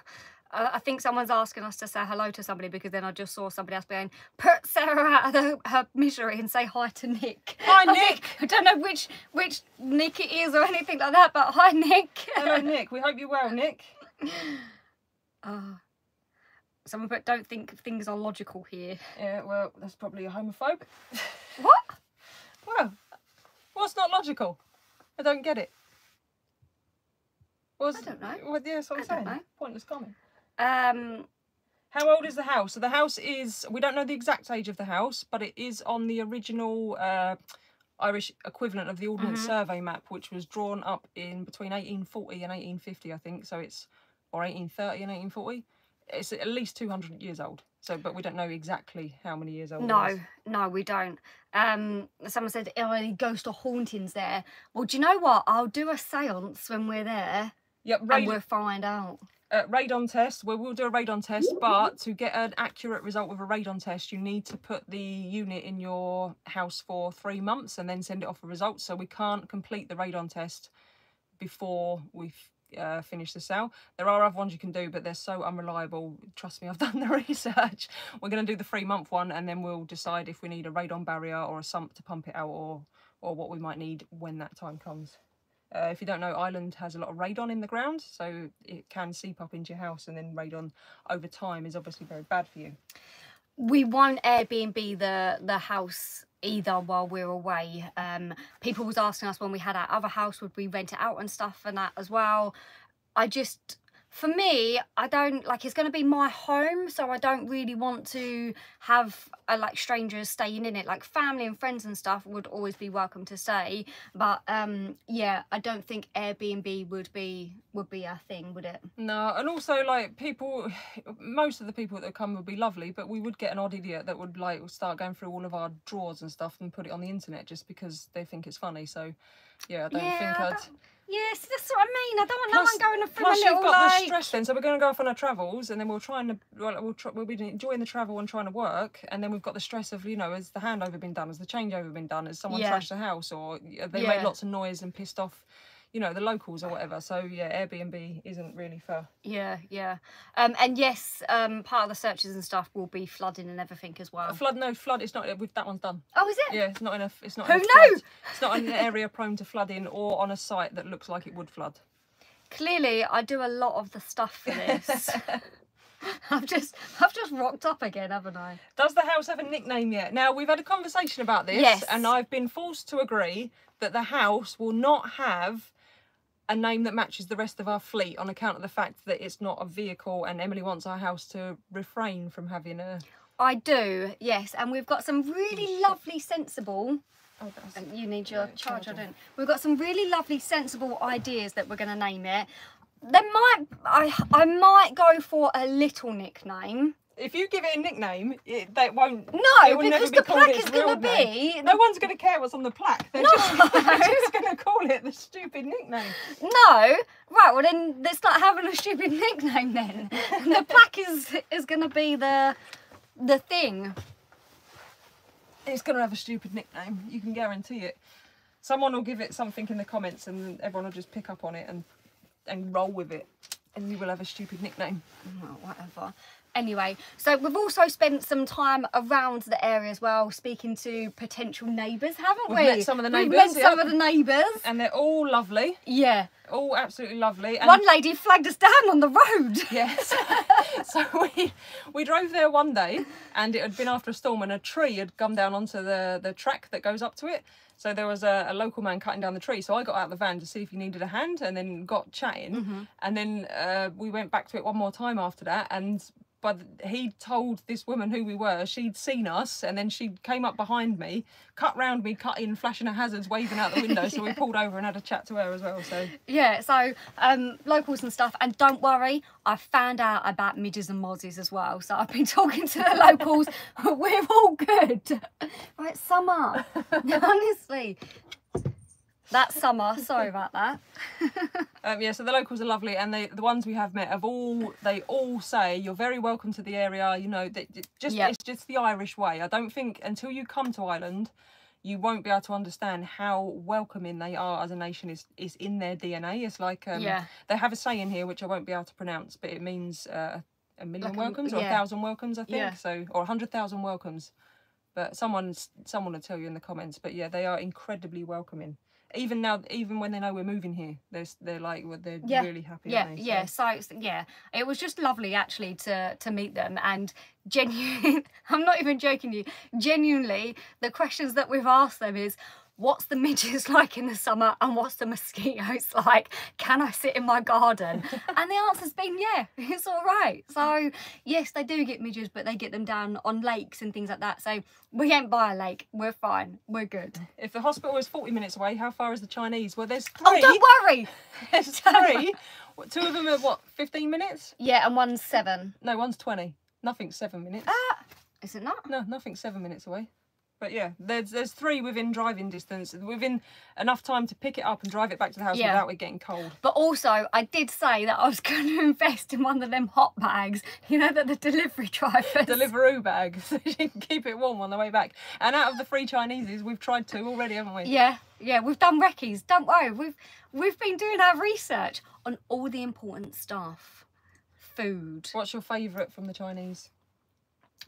Uh, I think someone's asking us to say hello to somebody because then I just saw somebody else going, put Sarah out of the, her misery and say hi to Nick. Hi, I think- Nick. I don't know which which Nick it is or anything like that, but hi Nick. Hello, Nick. We hope you're well, Nick. Uh, someone put, don't think things are logical here. Yeah, well, that's probably a homophobe. What? Well, what's not logical? I don't get it. What's, I don't know. Well, yeah, that's what I'm I don't saying. know. Pointless comment. Um, How old is the house? So the house is, we don't know the exact age of the house, but it is on the original uh, Irish equivalent of the Ordnance Mhm. Survey map, which was drawn up in between 1840 and 1850, I think. So it's, or 1830 and 1840. It's at least 200 years old. So, but we don't know exactly how many years old. no, is. no, we don't. Um, someone said, "Are any ghost or hauntings there?" Well, do you know what? I'll do a séance when we're there, Yep, and we'll find out. uh, radon test. We will do a radon test, but to get an accurate result with a radon test, you need to put the unit in your house for three months and then send it off for results. So we can't complete the radon test before we've uh, finished the sale. There are other ones you can do, but they're so unreliable. Trust me, I've done the research. We're going to do the three month one, and then we'll decide if we need a radon barrier or a sump to pump it out, or or what we might need when that time comes. Uh, if you don't know, Ireland has a lot of radon in the ground, so it can seep up into your house, and then radon over time is obviously very bad for you. we won't Airbnb the the house either while we're away. Um, people was asking us when we had our other house, would we rent it out and stuff and that as well. I just, for me, I don't like it's going to be my home, so I don't really want to have uh, like strangers staying in it. Like family and friends and stuff would always be welcome to stay, but um, yeah, I don't think Airbnb would be would be a thing, would it? No, and also like people, most of the people that come would be lovely, but we would get an odd idiot that would like start going through all of our drawers and stuff and put it on the internet just because they think it's funny. So, yeah, I don't yeah, think I'd. don't- yes, that's what I mean. I don't want no one going through plus a little you've got like. the stress then. So we're going to go off on our travels, and then we'll try and well, we'll try, we'll be enjoying the travel and trying to work, and then we've got the stress of you know has the handover been done, has the changeover been done, has someone Yeah. trashed the house, or they Yeah. made lots of noise and pissed off, you know, the locals or whatever. So yeah, Airbnb isn't really for. Yeah, yeah. Um, and yes, um, part of the searches and stuff will be flooding and everything as well. Flood, no flood. It's not. With that one's done. Oh, is it? Yeah, it's not enough. It's not. Who floods. It's not an area prone to flooding or on a site that looks like it would flood. Clearly, I do a lot of the stuff for this. I've just, I've just rocked up again, haven't I? Does the house have a nickname yet? Now we've had a conversation about this, Yes. and I've been forced to agree that the house will not have a name that matches the rest of our fleet on account of the fact that it's not a vehicle, and Emily wants our house to refrain from having a. I do, yes. And we've got some really lovely, sensible. Oh, that's... Um, you need your Yeah, charger, charger. don't? We've got some really lovely, sensible ideas that we're going to name it. There might, I, I might go for a little nickname. If you give it a nickname, it, they won't. No, will because be the plaque is gonna be- No one's going to care what's on the plaque. They're just, just going to call it the stupid nickname. No, right. Well, then let's start having a stupid nickname. Then the plaque is is going to be the the thing. It's going to have a stupid nickname. You can guarantee it. Someone will give it something in the comments, and everyone will just pick up on it and and roll with it, and you will have a stupid nickname. Well, whatever. Anyway, so we've also spent some time around the area as well, speaking to potential neighbours, haven't We've we? met some of the neighbors We've met some of the neighbours. And they're all lovely, Yeah. all absolutely lovely. And One lady flagged us down on the road. Yes. so we we drove there one day, and it had been after a storm, and a tree had come down onto the the track that goes up to it. So there was a, a local man cutting down the tree. So I got out of the van to see if he needed a hand, and then got chatting, and then uh, we went back to it one more time after that, and. But he told this woman who we were. She'd seen us, and then she came up behind me, cut round me, cut in, flashing her hazards, waving out the window. So we pulled over and had a chat to her as well. So Yeah, so um, locals and stuff. And don't worry, I found out about midges and mozzies as well. So I've been talking to the locals. We're all good. Right, summer. Honestly. That's summer. Sorry about that. Um, yeah, so the locals are lovely, and they, the ones we have met have all they all say you're very welcome to the area. You know, that that just Yep. it's just the Irish way. I don't think until you come to Ireland, you won't be able to understand how welcoming they are as a nation. is is in their DNA. It's like um, Yeah. they have a saying here which I won't be able to pronounce, but it means uh, a million Like a- welcomes or a thousand welcomes, I think. Yeah. So or a hundred thousand welcomes. But someone's someone will tell you in the comments. But yeah, they are incredibly welcoming. Even now, even when they know we're moving here, they're they're like well, they're Yeah, really happy. Yeah, they? yeah. So- So yeah, it was just lovely actually to to meet them and genuine. I'm not even joking you. Genuinely, the questions that we've asked them is. What's the midges like in the summer and what's the mosquitoes like? Can I sit in my garden? and the answer's been yeah, it's all right. So, yes, they do get midges, but they get them down on lakes and things like that. So, we ain't by a lake. We're fine. We're good. If the hospital is 40 minutes away, how far is the Chinese? Well, there's three. Oh, don't worry. There's three. What, Two of them are what, 15 minutes? Yeah, and one's seven. No, one's 20. Nothing's seven minutes. Ah, is it not? No, nothing's seven minutes away. But yeah, there's there's three within driving distance, within enough time to pick it up and drive it back to the house Yeah. without it getting cold. But also, I did say that I was going to invest in one of them hot bags. You know that the delivery drivers. Deliveroo bag, so you can keep it warm on the way back. And out of the three Chineses, we've tried two already, haven't we? Yeah, yeah, we've done recce's. Don't worry, we've we've been doing our research on all the important stuff. Food. What's your favourite from the Chinese?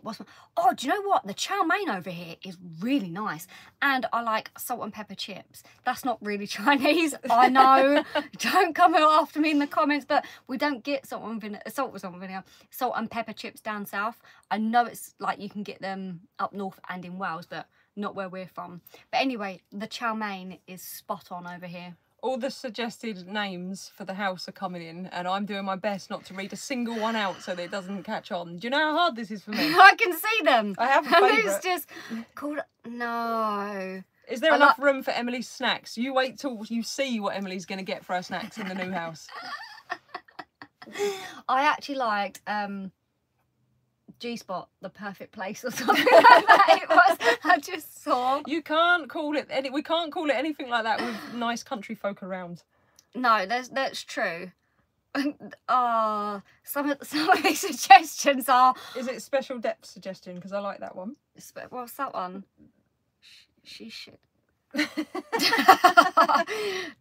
What's my, oh do you know what? The chow mein over here is really nice. And i like salt and pepper chips. That's not really chinese. I know. Don't come after me in the comments but we don't get salt and vinegar salt with salt and vinegar salt and pepper chips down south. I know it's like you can get them up north and in wales but not where we're from. But anyway the chow mein is spot on over here all the suggested names for the house are coming in, and I'm doing my best not to read a single one out so that it doesn't catch on. Do you know how hard this is for me? I can see them. I have a And it's just called no. Is there I enough room for Emily's snacks? You wait till you see what Emily's going to get for her snacks in the new house. I actually liked um G Spot, the perfect place or something like that. It was I just saw. You can't call it any. We can't call it anything like that with nice country folk around. No, that's that's true. Uh some of some of these suggestions are Is it special depth suggestion? Because I like that one. what's that one? Sh- She should.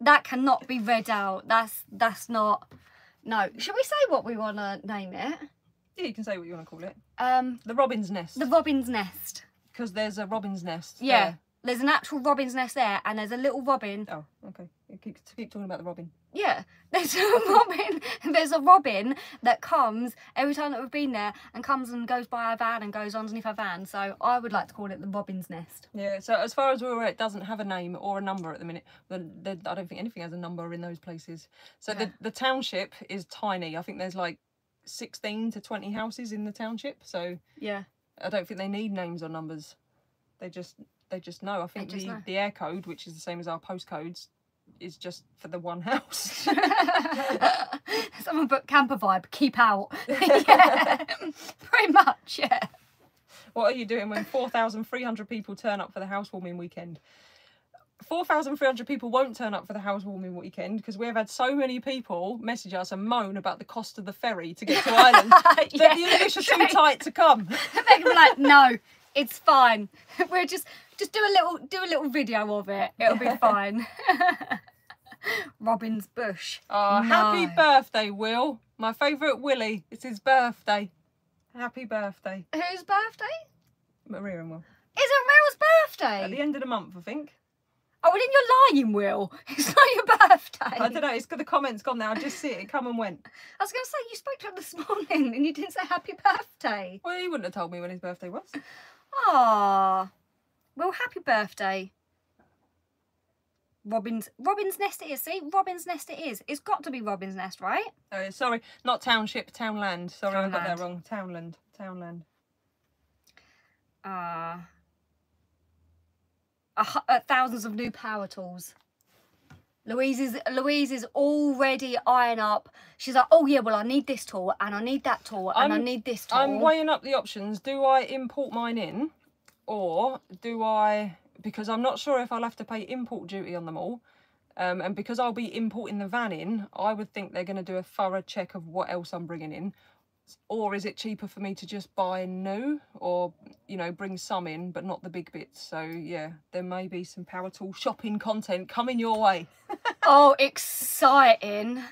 that cannot be read out. That's that's not. No. Should we say what we want to name it? Yeah, you can say what you want to call it. Um, The robin's nest. the robin's nest. Because there's a robin's nest. Yeah. there. There's an actual robin's nest there, and there's a little robin. Oh, okay. You Keep, keep talking about the robin. Yeah, there's a robin. There's a robin that comes every time that we've been there, and comes and goes by our van and goes underneath our van. So I would like to call it the robin's nest. Yeah. So as far as we're aware, it doesn't have a name or a number at the minute. The, the, I don't think anything has a number in those places. So Yeah. the the township is tiny. I think there's like 16 to 20 houses in the township. So Yeah. I don't think they need names or numbers. They just they just know. I think the, know. the Eircode, which is the same as our postcodes, is just for the one house. Someone put camper vibe. Keep out. yeah, pretty much. Yeah. what are you doing when 4,300 people turn up for the housewarming weekend? 4,300 people won't turn up for the housewarming weekend because we've had so many people message us and moan about the cost of the ferry to get to Ireland. Yeah, the English are too tight to come. They're be like, no, it's fine. We're just just do a little do a little video of it. It'll be fine. Robin's bush. Oh, happy birthday, Will. My favourite Willie. It's his birthday. Happy birthday. Whose birthday? Maria and Will. Is it Will's birthday? At the end of the month, I think. Oh, well, then you're lying, Will. It's not your birthday. I don't know. It's got the comments gone now. I just see it. It come and went. I was going to say, you spoke to him this morning and you didn't say happy birthday. Well, he wouldn't have told me when his birthday was. Ah, well, happy birthday. Robin's Robin's Nest it is. See, Robin's Nest it is. It's got to be Robin's Nest, right? Oh, sorry, not township, townland. Sorry, I got that wrong. Townland, townland. Uh, a, hu- uh, thousands of new power tools. Louise is Louise is already eyeing up. She's like, oh yeah, well I need this tool and I need that tool and I I'm- need this tool. I'm weighing up the options. Do I import mine in, or do I? Because I'm not sure if I'll have to pay import duty on them all. Um, and because I'll be importing the van in, I would think they're going to do a thorough check of what else I'm bringing in. Or is it cheaper for me to just buy new, or you know, bring some in but not the big bits? So yeah, there may be some power tool shopping content coming your way. oh, exciting!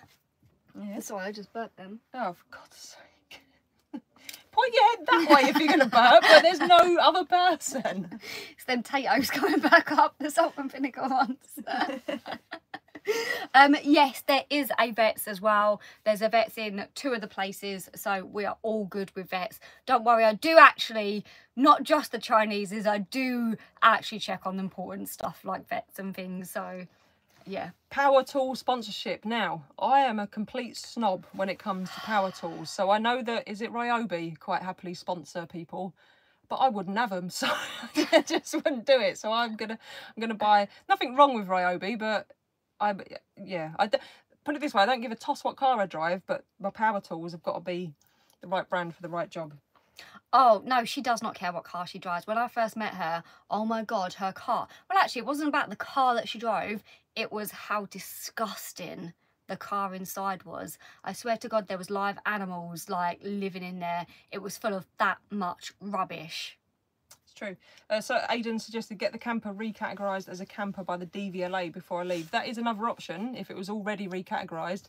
Yeah. Sorry, I just burped them. Oh, for God's sake. Point your head that way if you're going to burp, but there's no other person. It's them potatoes coming back up, the salt and vinegar ones. um, yes, there is a vets as well. There's a vets in two of the places, so we are all good with vets. Don't worry, I do actually, not just the Chineses, I do actually check on the important stuff like vets and things. So, yeah. Power tool sponsorship. Now, I am a complete snob when it comes to power tools. So I know that, is it Ryobi quite happily sponsor people? But I wouldn't have them, so I just wouldn't do it. So I'm gonna, I'm gonna buy. Nothing wrong with Ryobi, but I, yeah, I put it this way: I don't give a toss what car I drive, but my power tools have got to be the right brand for the right job. Oh, no, she does not care what car she drives. When I first met her, oh my God, her car. Well, actually, it wasn't about the car that she drove, it was how disgusting the car inside was. I swear to God, there was live animals like living in there. It was full of that much rubbish. Uh, so Aidan suggested get the camper recategorised as a camper by the DVLA before I leave. That is another option if it was already recategorised,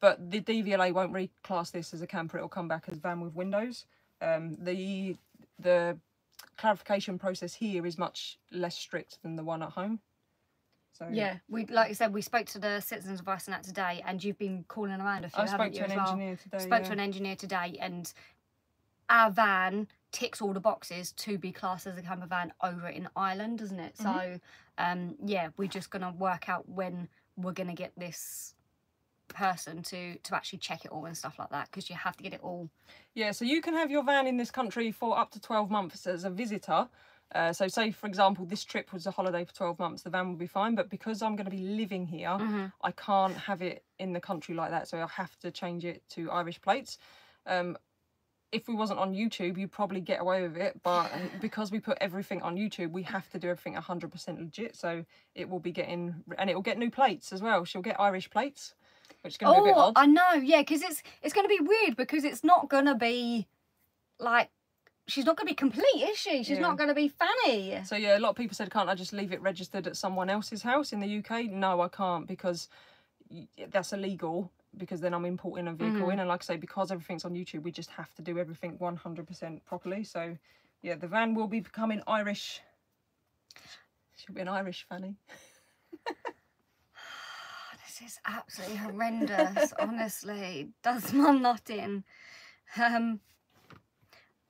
but the DVLA won't reclass this as a camper. It will come back as van with windows. um, the the clarification process here is much less strict than the one at home. So Yeah, we like I said, we spoke to the Citizens Advice on that today, and you've been calling around a few, I spoke to an well? engineer today. spoke yeah. to an engineer today, and our van ticks all the boxes to be classed as a camper van over in Ireland, doesn't it? Mm-hmm. So, um, yeah, we're just gonna work out when we're gonna get this person to to actually check it all and stuff like that because you have to get it all Yeah, so you can have your van in this country for up to 12 months as a visitor. Uh, so, say for example, this trip was a holiday for 12 months, the van will be fine. But because I'm going to be living here, Mm-hmm. I can't have it in the country like that. So, I have to change it to Irish plates. Um, if we wasn't on YouTube, you'd probably get away with it. But because we put everything on YouTube, we have to do everything 100% legit. So, it will be getting, and it will get new plates as well. She'll get Irish plates, which is going to be a bit Oh, odd. I know, yeah, because it's it's going to be weird because it's not going to be like she's not going to be complete, is she? She's Yeah. not going to be Fanny. So yeah, a lot of people said, can't I just leave it registered at someone else's house in the UK? No, I can't because that's illegal. Because then I'm importing a vehicle in, and like I say, because everything's on YouTube, we just have to do everything 100% properly. So yeah, the van will be becoming Irish. She'll be an Irish fanny. This is absolutely horrendous. honestly, does my nut in. Um.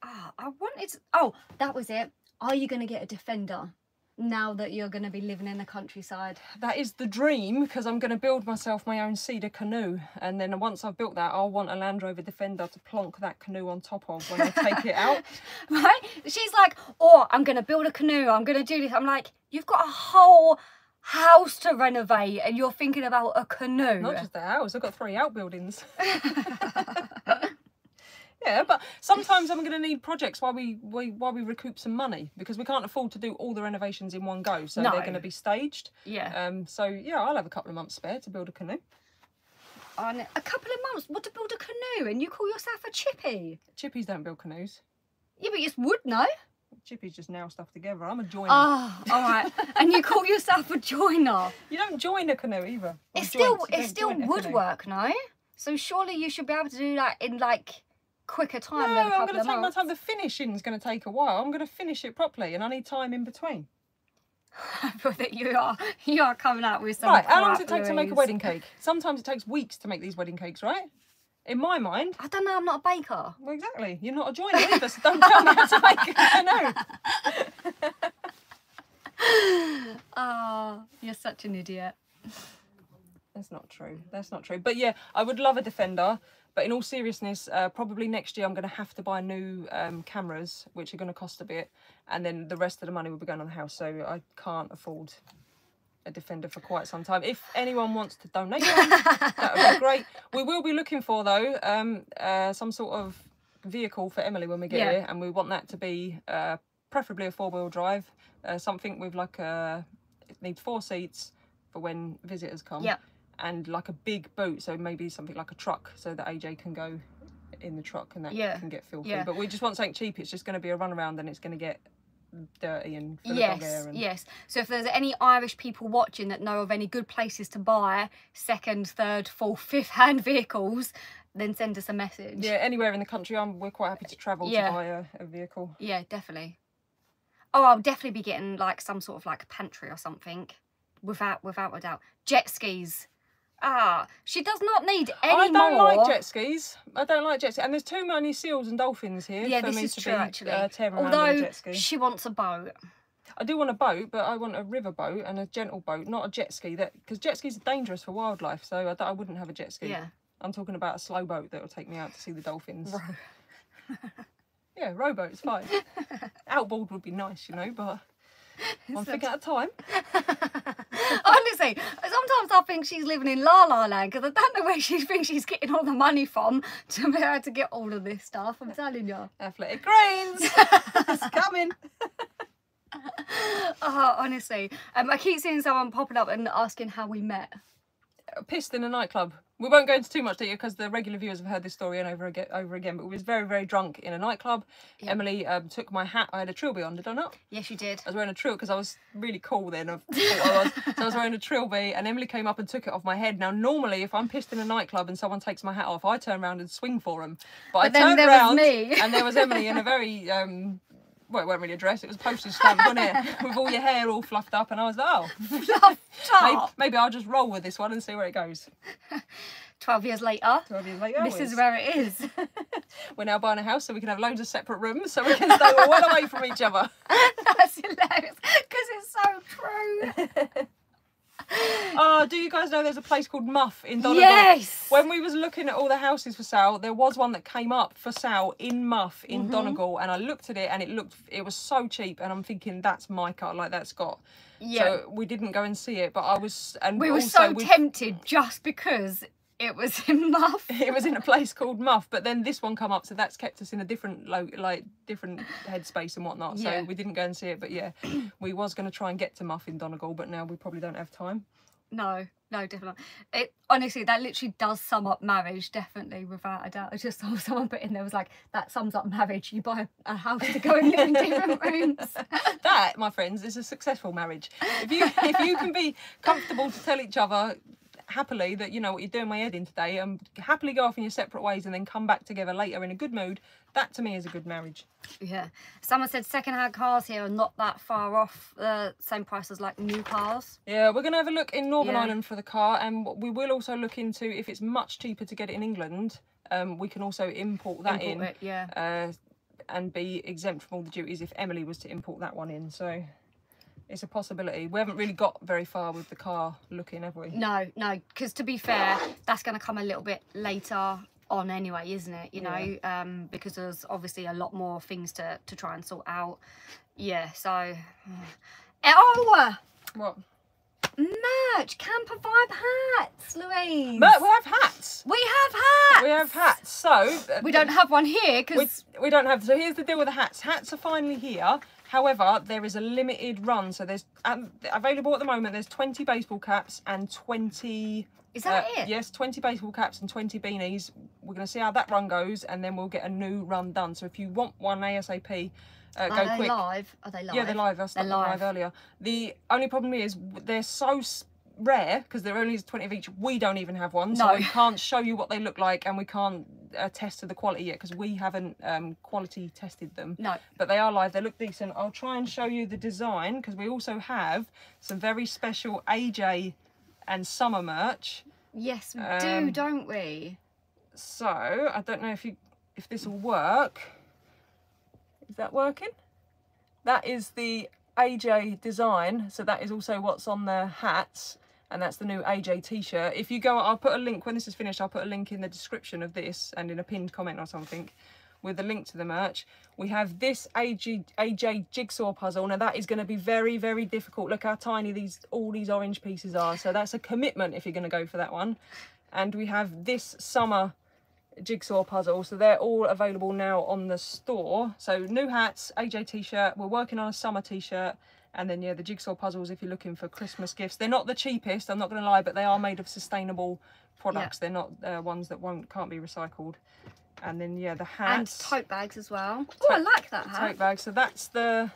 ah, I wanted. To, oh, that was it. Are you going to get a defender now that you're going to be living in the countryside? That is the dream because I'm going to build myself my own cedar canoe, and then once I've built that, I'll want a Land Rover Defender to plonk that canoe on top of when I take it out. right? She's like, oh, I'm going to build a canoe. I'm going to do this. I'm like, you've got a whole house to renovate and you're thinking about a canoe. Not just the house, I've got three outbuildings. yeah, but sometimes I'm going to need projects while we, we while we recoup some money because we can't afford to do all the renovations in one go. So No. they're going to be staged. yeah. Um, so yeah, I'll have a couple of months spare to build a canoe. On a couple of months, what to build a canoe and you call yourself a chippy? Chippies don't build canoes. Yeah, but it's wood, no? Chippies just nail stuff together. I'm a joiner. Oh, all right. and you call yourself a joiner. you don't join a canoe either. Or It's still it's still joint a canoe. woodwork, no? So surely you should be able to do that in like quicker time No, I'm going to take my time. The finishing is going to take a while. I'm going to finish it properly, and I need time in between. I but that you are you are coming out with some Right, how long does it take to make a wedding cake? Sometimes it takes weeks to make these wedding cakes, right? In my mind, I don't know, I'm not a baker. well, exactly. You're not a joiner either, so don't tell me how to make it. I know. Oh, you're such an idiot. That's not true. That's not true. But yeah, I would love a Defender. But in all seriousness, uh, probably next year I'm going to have to buy new um, cameras, which are going to cost a bit, and then the rest of the money will be going on the house. So I can't afford a Defender for quite some time. If anyone wants to donate, one, that would be great. We will be looking for though um, uh, some sort of vehicle for Emily when we get Yeah. here, and we want that to be uh, preferably a four wheel drive, uh, something with like a it needs four seats for when visitors come Yep. And like a big boot, so maybe something like a truck, so that AJ can go in the truck and that Yeah, can get filthy. yeah. But we just want something cheap. It's just going to be a run around, and it's going to get dirty and full Yes. And... yes. So if there's any Irish people watching that know of any good places to buy second, third, fourth, fifth hand vehicles, then send us a message. Yeah, anywhere in the country, I'm, we're quite happy to travel Yeah. to buy a, a vehicle. Yeah, definitely. Oh, I'll definitely be getting like some sort of like pantry or something. Without without a doubt. Jet skis. Ah, she does not need any I don't more. like jet skis. I don't like jet skis, and there's too many seals and dolphins here yeah, for this me is to true be actually. uh, tearing around on a Although jet ski. she wants a boat. I do want a boat, but I want a river boat and a gentle boat, not a jet ski. That because jet skis are dangerous for wildlife, so I, I wouldn't have a jet ski. Yeah. I'm talking about a slow boat that will take me out to see the dolphins. yeah, rowboat's fine. Outboard would be nice, you know, but one thing at a time. Honestly, sometimes I think she's living in La La Land because I don't know where she thinks she's getting all the money from to be able to get all of this stuff. I'm telling you. Athletic Greens, it's coming. Oh, honestly, um, I keep seeing someone popping up and asking how we met. Pissed in a nightclub. We won't go into too much detail because the regular viewers have heard this story and over again, over again. But we was very, very drunk in a nightclub. Emily um, took my hat. I had a trilby on, did I not? Yes, you did. I was wearing a trill because I was really cool then. I I was. so I was wearing a trilby, and Emily came up and took it off my head. Now, normally, if I'm pissed in a nightclub and someone takes my hat off, I turn around and swing for them. But, I then turned there was me. and there was Emily in a very um, well, it wasn't really a dress. It was postage stamp, wasn't it? With all your hair all fluffed up, and I was like, oh, maybe, Stop. maybe I'll just roll with this one and see where it goes. 12 years later, 12 years later, this oh, is where it is. we're now buying a house so we can have loads of separate rooms so we can stay well away from each other. That's hilarious because it's so true. Oh, do you guys know there's a place called Muff in Donegal? Yes. When we was looking at all the houses for sale, there was one that came up for sale in Muff in Mm-hmm. Donegal, and I looked at it and it looked it was so cheap, and I'm thinking that's my car, like that's got. Yeah. So we didn't go and see it, but I was and we were also so tempted just because it was in Muff. it was in a place called Muff, but then this one come up, so that's kept us in a different lo- like different headspace and whatnot. Yeah. So we didn't go and see it, but yeah, we was going to try and get to Muff in Donegal, but now we probably don't have time. No, no, definitely. It honestly, that literally does sum up marriage, definitely, without a doubt. I just saw someone put in there was like, that sums up marriage. You buy a house to go and live in different rooms. that, my friends, is a successful marriage. If you if you can be comfortable to tell each other happily that you know what you're doing my head in today and happily go off in your separate ways and then come back together later in a good mood, that to me is a good marriage. Yeah. Someone said second-hand cars here are not that far off the same price as like new cars. Yeah, we're gonna have a look in Northern Yeah. Ireland for the car, and we will also look into if it's much cheaper to get it in England. Um, we can also import that Import in, it, yeah. uh, and be exempt from all the duties if Emily was to import that one in. So it's a possibility. We haven't really got very far with the car looking, have we? No, no, because to be fair, that's going to come a little bit later on anyway, isn't it? You know, um, because there's obviously a lot more things to, to try and sort out. Yeah, so. Oh! What? Merch! Camper Vibe hats, Louise! But we have hats. We have hats! We have hats. So uh, We don't have one here we, because. we don't have. So here's the deal with the hats. Hats are finally here. However, there is a limited run. So there's um, available at the moment. There's 20 baseball caps and 20. Is that uh, it? Yes, 20 baseball caps and 20 beanies. We're going to see how that run goes, and then we'll get a new run done. So if you want one ASAP, uh, go quick. Are go they quick. live? Are they live? Yeah, they're live. I started live. live. earlier. The only problem is they're so rare because they're only 20 of each. We don't even have one, so No. we can't show you what they look like, and we can't attest to the quality yet because we haven't um, quality tested them. No. But they are live. They look decent. I'll try and show you the design because we also have some very special AJ and summer merch. Yes, we Um, do, don't we? So I don't know if you if this will work. Is that working? That is the AJ design. So that is also what's on the hats. And that's the new AJ t-shirt. If you go, I'll put a link, when this is finished, I'll put a link in the description of this and in a pinned comment or something with a link to the merch. We have this AJ, AJ jigsaw puzzle. Now that is going to be very, very difficult. Look how tiny these all these orange pieces are. So that's a commitment if you're going to go for that one. And we have this summer jigsaw puzzle so they're all available now on the store so new hats aj t-shirt we're working on a summer t-shirt and then yeah the jigsaw puzzles if you're looking for christmas gifts they're not the cheapest i'm not going to lie but they are made of sustainable products. They're not uh, ones that won't can't be recycled. And then yeah the hats. And tote bags as well. Oh, I like that hat. tote bag so that's the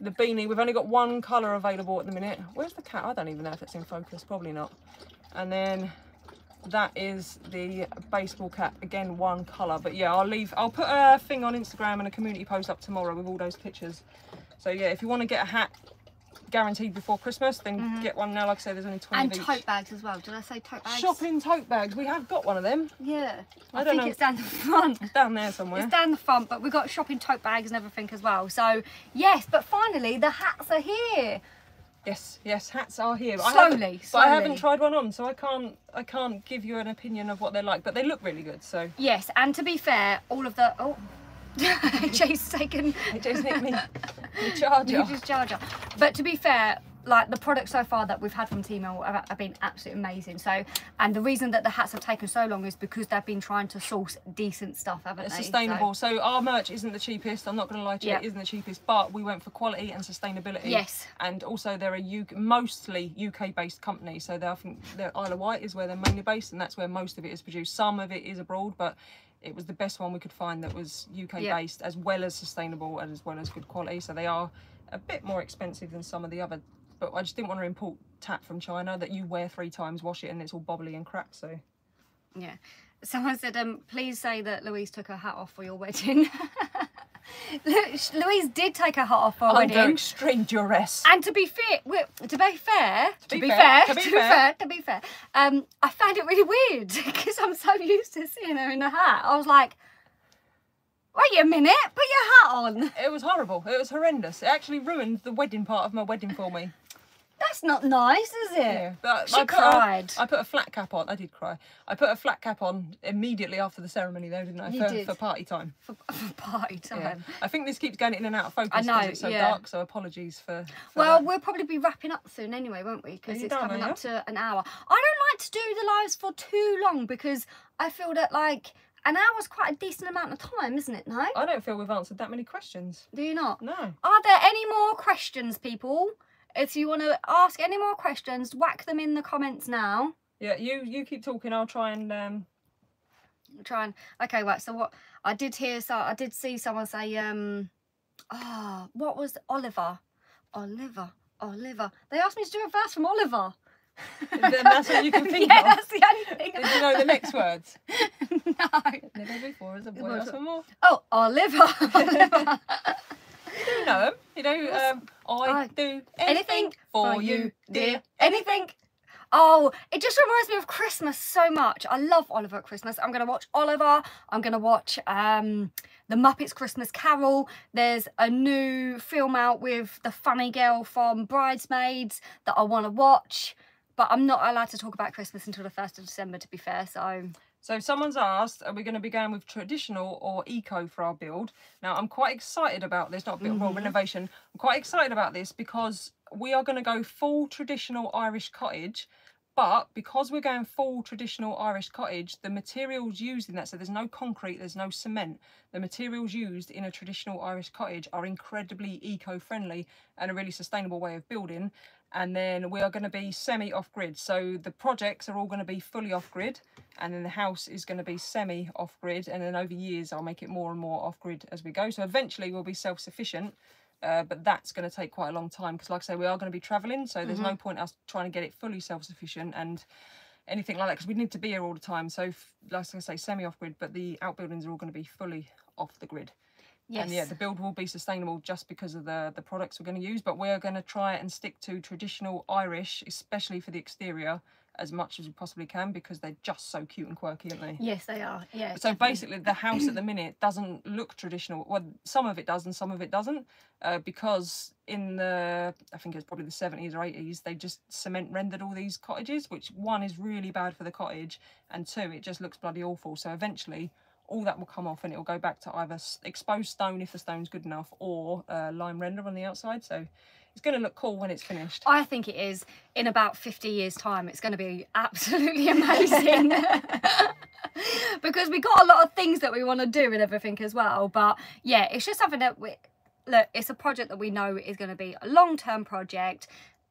the beanie. We've only got one color available at the minute. Where's the cat? I don't even know if it's in focus. Probably not. And then that is the baseball cap. Again one color but yeah i'll leave i'll put a thing on instagram and a community post up tomorrow with all those pictures so yeah if you want to get a hat guaranteed before christmas then mm-hmm. get one now like i say there's only 20 And each tote bags as well. Did I say tote bags? shopping tote bags we have got one of them Yeah. I, I don't think know. it's down the front. it's down there somewhere It's down the front, but we've got shopping tote bags and everything as well. So yes, but finally the hats are here. Yes, yes, hats are here. But I Slowly, but I haven't tried one on, so I can't I can't give you an opinion of what they're like. But they look really good. So Yes, and to be fair, all of the oh, Jay's taken just hit me the charger. Huge's charger. But to be fair, like the products so far that we've had from Teemill have, have been absolutely amazing. So, and the reason that the hats have taken so long is because they've been trying to source decent stuff, haven't It's they? sustainable. So, our merch isn't the cheapest. I'm not going to lie to you, Yeah. it isn't the cheapest, but we went for quality and sustainability. Yes. And also, they're a UK, mostly UK-based company. So, they I think they're Isle of Wight is where they're mainly based, and that's where most of it is produced. Some of it is abroad, but it was the best one we could find that was UK-based, as well as sustainable and as well as good quality. So, they are a bit more expensive than some of the other. But I just didn't want to import tat from China that you wear three times, wash it, and it's all bobbly and cracked. So. Yeah. Someone said, um, please say that Louise took her hat off for your wedding. Louise did take her hat off her Under wedding. extreme duress. And to be fair, to be fair, to be be fair, fair, to be fair. fair, to be fair, um, I found it really weird because I'm so used to seeing her in a hat. I was like, wait a minute, put your hat on. It was horrible. It was horrendous. It actually ruined the wedding part of my wedding for me. That's not nice, is it? Yeah, but She I put cried. A, I put a flat cap on. I did cry. I put a flat cap on immediately after the ceremony, though, didn't I? You for, did. for party time. For, for party time. Yeah. I think this keeps going in and out of focus because it's so yeah. dark. So apologies for. for Well, that. we'll probably be wrapping up soon anyway, won't we? Because it's done, coming up to an hour. I don't like to do the lives for too long because I feel that like an hour's quite a decent amount of time, isn't it? No, I don't feel we've answered that many questions. do you not? No. Are there any more questions, people? If you want to ask any more questions, whack them in the comments now. Yeah, you you keep talking. I'll try and um. Try and okay, right. So what I did hear, so I did see someone say, um, ah, what was Oliver? Oliver, Oliver. They asked me to do a verse from Oliver. then that's what you can think yeah, of. that's the only thing. Did you know the next words? no. Never before as a boy asked for more. Oh, Oliver. Oliver. You know 'em. You know, um, I, I- do Anything for you, dear. Anything. Oh, it just reminds me of Christmas so much. I love Oliver at Christmas. I'm going to watch Oliver. I'm going to watch um, The Muppets Christmas Carol. There's a new film out with the funny girl from Bridesmaids that I want to watch. But I'm not allowed to talk about Christmas until the 1st of December, to be fair. So, So someone's asked, are we going to be going with traditional or eco for our build? Now I'm quite excited about this, not a bit Mm-hmm. well renovation. I'm quite excited about this because we are going to go full traditional Irish cottage. But because we're going full traditional Irish cottage, the materials used in that, so there's no concrete, there's no cement. The materials used in a traditional Irish cottage are incredibly eco-friendly and a really sustainable way of building. And then we are going to be semi off grid. So the projects are all going to be fully off grid, and then the house is going to be semi off grid. And then over years, I'll make it more and more off grid as we go. So eventually, we'll be self sufficient. Uh, but that's going to take quite a long time because, like I say, we are going to be travelling, so there's no point us trying to get it fully self-sufficient and anything like that because we need to be here all the time. So, like I say, semi-off-grid, but the outbuildings are all going to be fully off the grid. Yes. And yeah, the build will be sustainable just because of the the products we're going to use. But we're going to try and stick to traditional Irish, especially for the exterior, as much as we possibly can because they're just so cute and quirky, aren't they? Yes, they are. Yeah. So definitely. basically, the house at the minute doesn't look traditional. Well, some of it does and some of it doesn't, uh, because in the I think it's probably the seventies or eighties, they just cement rendered all these cottages, which one is really bad for the cottage, and two, it just looks bloody awful. So eventually, all that will come off and it will go back to either exposed stone if the stone's good enough, or uh, lime render on the outside. So it's going to look cool when it's finished. I think it is. In about 50 years' time, it's going to be absolutely amazing. because we got a lot of things that we want to do and everything as well. But yeah, it's just something that we look. It's a project that we know is going to be a long-term project.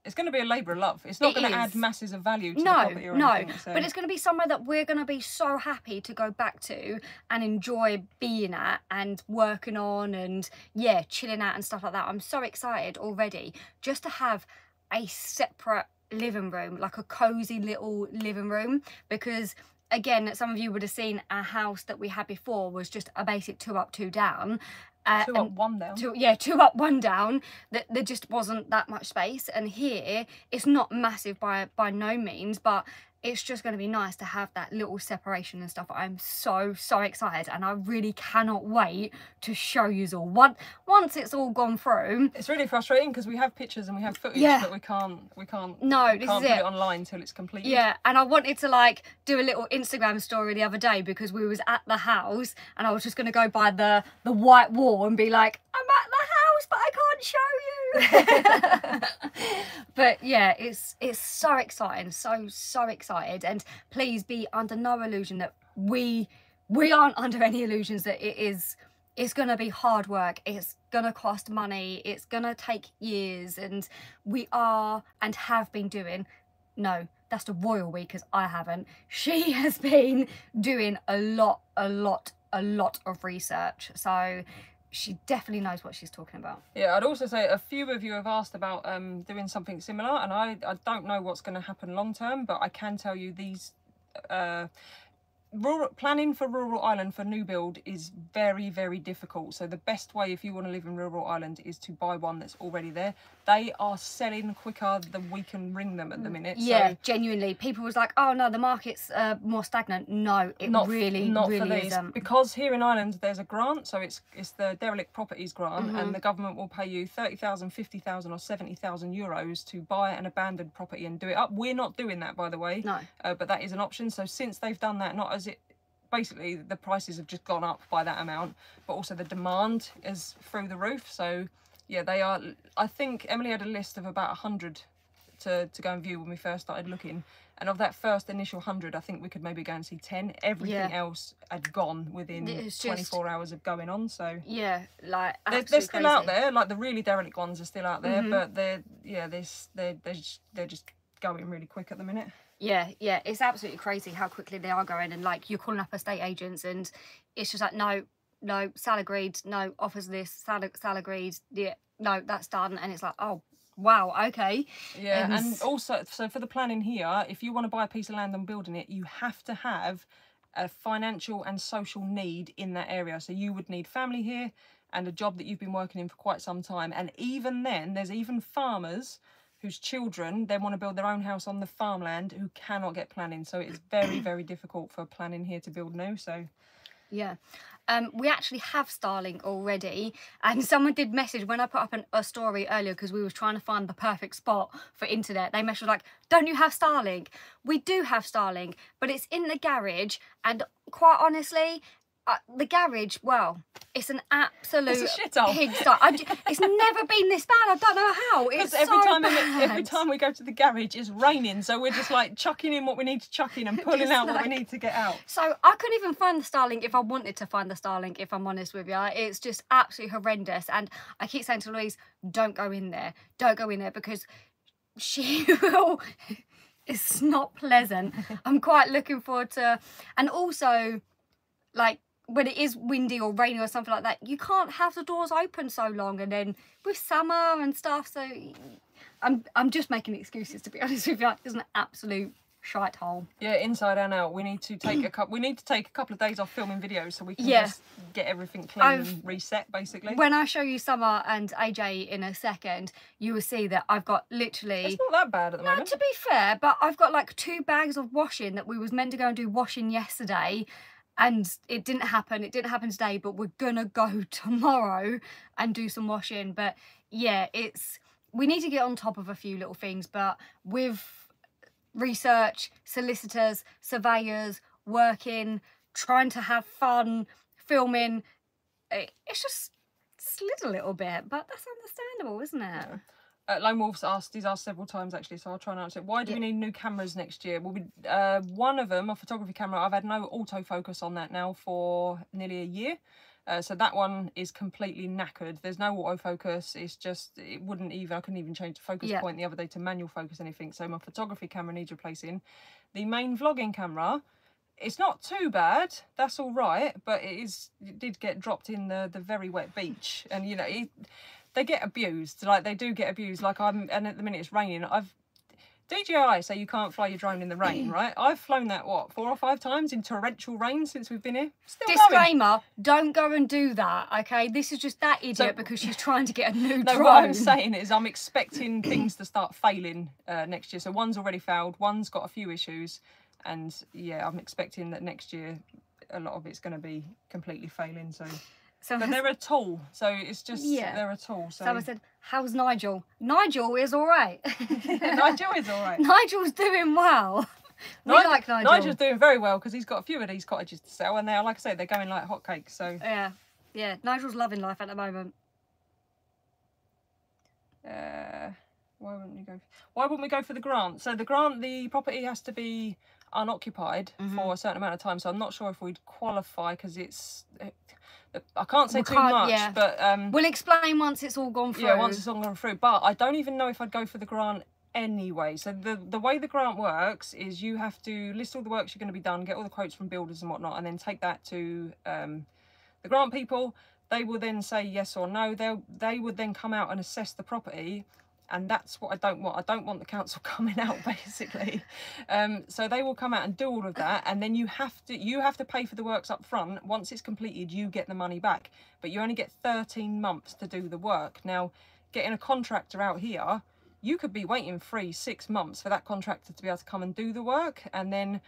It's going to be a labour of love. It's not It going to add masses of value to the No, no, anything. So. but it's going to be somewhere that we're going to be so happy to go back to and enjoy being at and working on and yeah, chilling out and stuff like that. I'm so excited already just to have a separate living room, like a cozy little living room, because again, some of you would have seen our house that we had before was just a basic two up, two down. Uh, two up, one down. two yeah two up one down that there just wasn't that much space and here it's not massive by by no means but it's just going to be nice to have that little separation and stuff i'm so so excited and i really cannot wait to show you all One, once it's all gone through It's really frustrating because we have pictures and we have footage, Yeah. but we can't we can't no we this can't is put it it online until it's completed. Yeah, and I wanted to like do a little Instagram story the other day because we was at the house and I was just gonna go by the the white wall and be like, I'm at the house, but I can't show you. but yeah, it's it's so exciting, so so excited, and please be under no illusion that we we aren't under any illusions that it is it's going to be hard work. It's going to cost money. It's going to take years. And we are and have been doing no that's the royal we because i haven't. She has been doing a lot a lot a lot of research. So she definitely knows what she's talking about Yeah, I'd also say a few of you have asked about um, doing something similar, and I, I don't know what's going to happen long term, but I can tell you these uh, rural planning for rural Ireland for new build is very very difficult. So the best way if you want to live in rural Ireland is to buy one that's already there. They are selling quicker than we can ring them at the minute. yeah so genuinely people was like oh no the market's uh, more stagnant no it not really not really for these isn't because here in Ireland there's a grant so it's it's the derelict properties grant Mm-hmm. and the government will pay you 30,000 50,000 or 70,000 euros to buy an abandoned property and do it up we're not doing that by the way No. uh, but that is an option so since they've done that not as it basically the prices have just gone up by that amount but also the demand is through the roof so yeah they are I think Emily had a list of about 100 to, to go and view when we first started looking. And of that first initial 100, I think we could maybe go and see 10. Everything Yeah. else had gone within just- 24 hours of going on. So yeah like they're, they're still out there. Like the really derelict ones are still out there. Mhm. But they're, yeah, they're, they're, they're, just, they're just going really quick at the minute. Yeah, yeah, it's absolutely crazy how quickly they are going, and like you're calling up estate agents, and it's just like no, no, Sal agreed, no, offers this, Sal, Sal agreed, yeah, no, that's done, and it's like oh, wow, okay, Yeah, And and also, so for the planning here, if you want to buy a piece of land and building it, you have to have a financial and social need in that area. So you would need family here and a job that you've been working in for quite some time. And even then, there's even farmers whose children then want to build their own house on the farmland who cannot get planning. So it's very, very difficult for planning here to build new. So yeah. Um, we actually have Starlink already, and someone did message when I put up an, a story earlier because we were trying to find the perfect spot for internet. They messaged like, "Don't you have Starlink?" We do have Starlink, but it's in the garage, and quite honestly, uh, the garage, well, it's an absolute It's pigsty. It's never been this bad. I don't know how. It's every so time bad. every time we go to the garage, it's raining. So we're just like chucking in what we need to chuck in and pulling out what we need to get out. So I couldn't even find the Starlink if I wanted to find the Starlink, if I'm honest with you. It's just absolutely horrendous. And I keep saying to Louise, don't go in there. Don't go in there because she will. It's not pleasant. I'm quite looking forward to. And also, like, when it is windy or rainy or something like that, you can't have the doors open so long. And then with summer and stuff, so I'm I'm just making excuses to be honest with you. It's an absolute shite hole. Yeah, inside and out. We need to take a couple. We need to take a couple of days off filming videos so we can Yeah. just get everything clean I've- and reset, basically. When I show you Summer and AJ in a second, you will see that I've got literally. it's not that bad at the No, moment. to be fair, but I've got like two bags of washing that we was meant to go and do washing yesterday, and it didn't happen. It didn't happen today, but we're gonna go tomorrow and do some washing. But yeah, it's we need to get on top of a few little things, but with research, solicitors, surveyors, working, trying to have fun, filming, it, it's just slid a little bit, but that's understandable, isn't it? Uh, Lone Wolf's asked, he's asked several times actually, so I'll try and answer it. Why do we need new cameras next year? Well, we, uh, one of them, a photography camera, I've had no autofocus on that now for nearly a year. Uh, so that one is completely knackered. There's no autofocus. It's just, it wouldn't even, I couldn't even change the focus Yeah. point the other day to manual focus anything. So my photography camera needs replacing. The main vlogging camera, it's not too bad. That's all right, but it is. It did get dropped in the the very wet beach, and you know it, they get abused. Like they do get abused. Like I'm, and at the minute it's raining. I've DJI say you can't fly your drone in the rain, right? I've flown that what four or five times in torrential rain since we've been here. Still going. Disclaimer, don't go and do that, okay? This is just that idiot So- because she's trying to get a new No, drone. what I'm saying is I'm expecting things to start failing uh, next year. So one's already failed, one's got a few issues, and yeah, I'm expecting that next year a lot of it's going to be completely failing. So, so but they're a tool, so it's just Yeah. they're a tool. So someone said, How's Nigel? Nigel is all right. Nigel is all right. Nigel's doing well. We Nigel- like Nigel. Nigel's doing very well because he's got a few of these cottages to sell, and they're like I say, they're going like hotcakes. So Yeah, yeah. Nigel's loving life at the moment. Uh, why wouldn't you go? Why wouldn't we go for the grant? So the grant, the property has to be unoccupied Mm-hmm. for a certain amount of time. So I'm not sure if we'd qualify because it's. I can't say We too can't- much, yeah. but um, We'll explain once it's all gone through. yeah, once it's all gone through. But I don't even know if I'd go for the grant anyway. So the the way the grant works is you have to list all the works you're going to be done, get all the quotes from builders and whatnot, and then take that to um, the grant people. They will then say yes or no. They they would then come out and assess the property. And that's what I don't want. I don't want the council coming out basically. Um, so they will come out and do all of that, and then you have to you have to pay for the works up front. Once it's completed, you get the money back, but you only get 13 months to do the work. Now, getting a contractor out here, you could be waiting three, six months for that contractor to be able to come and do the work, and then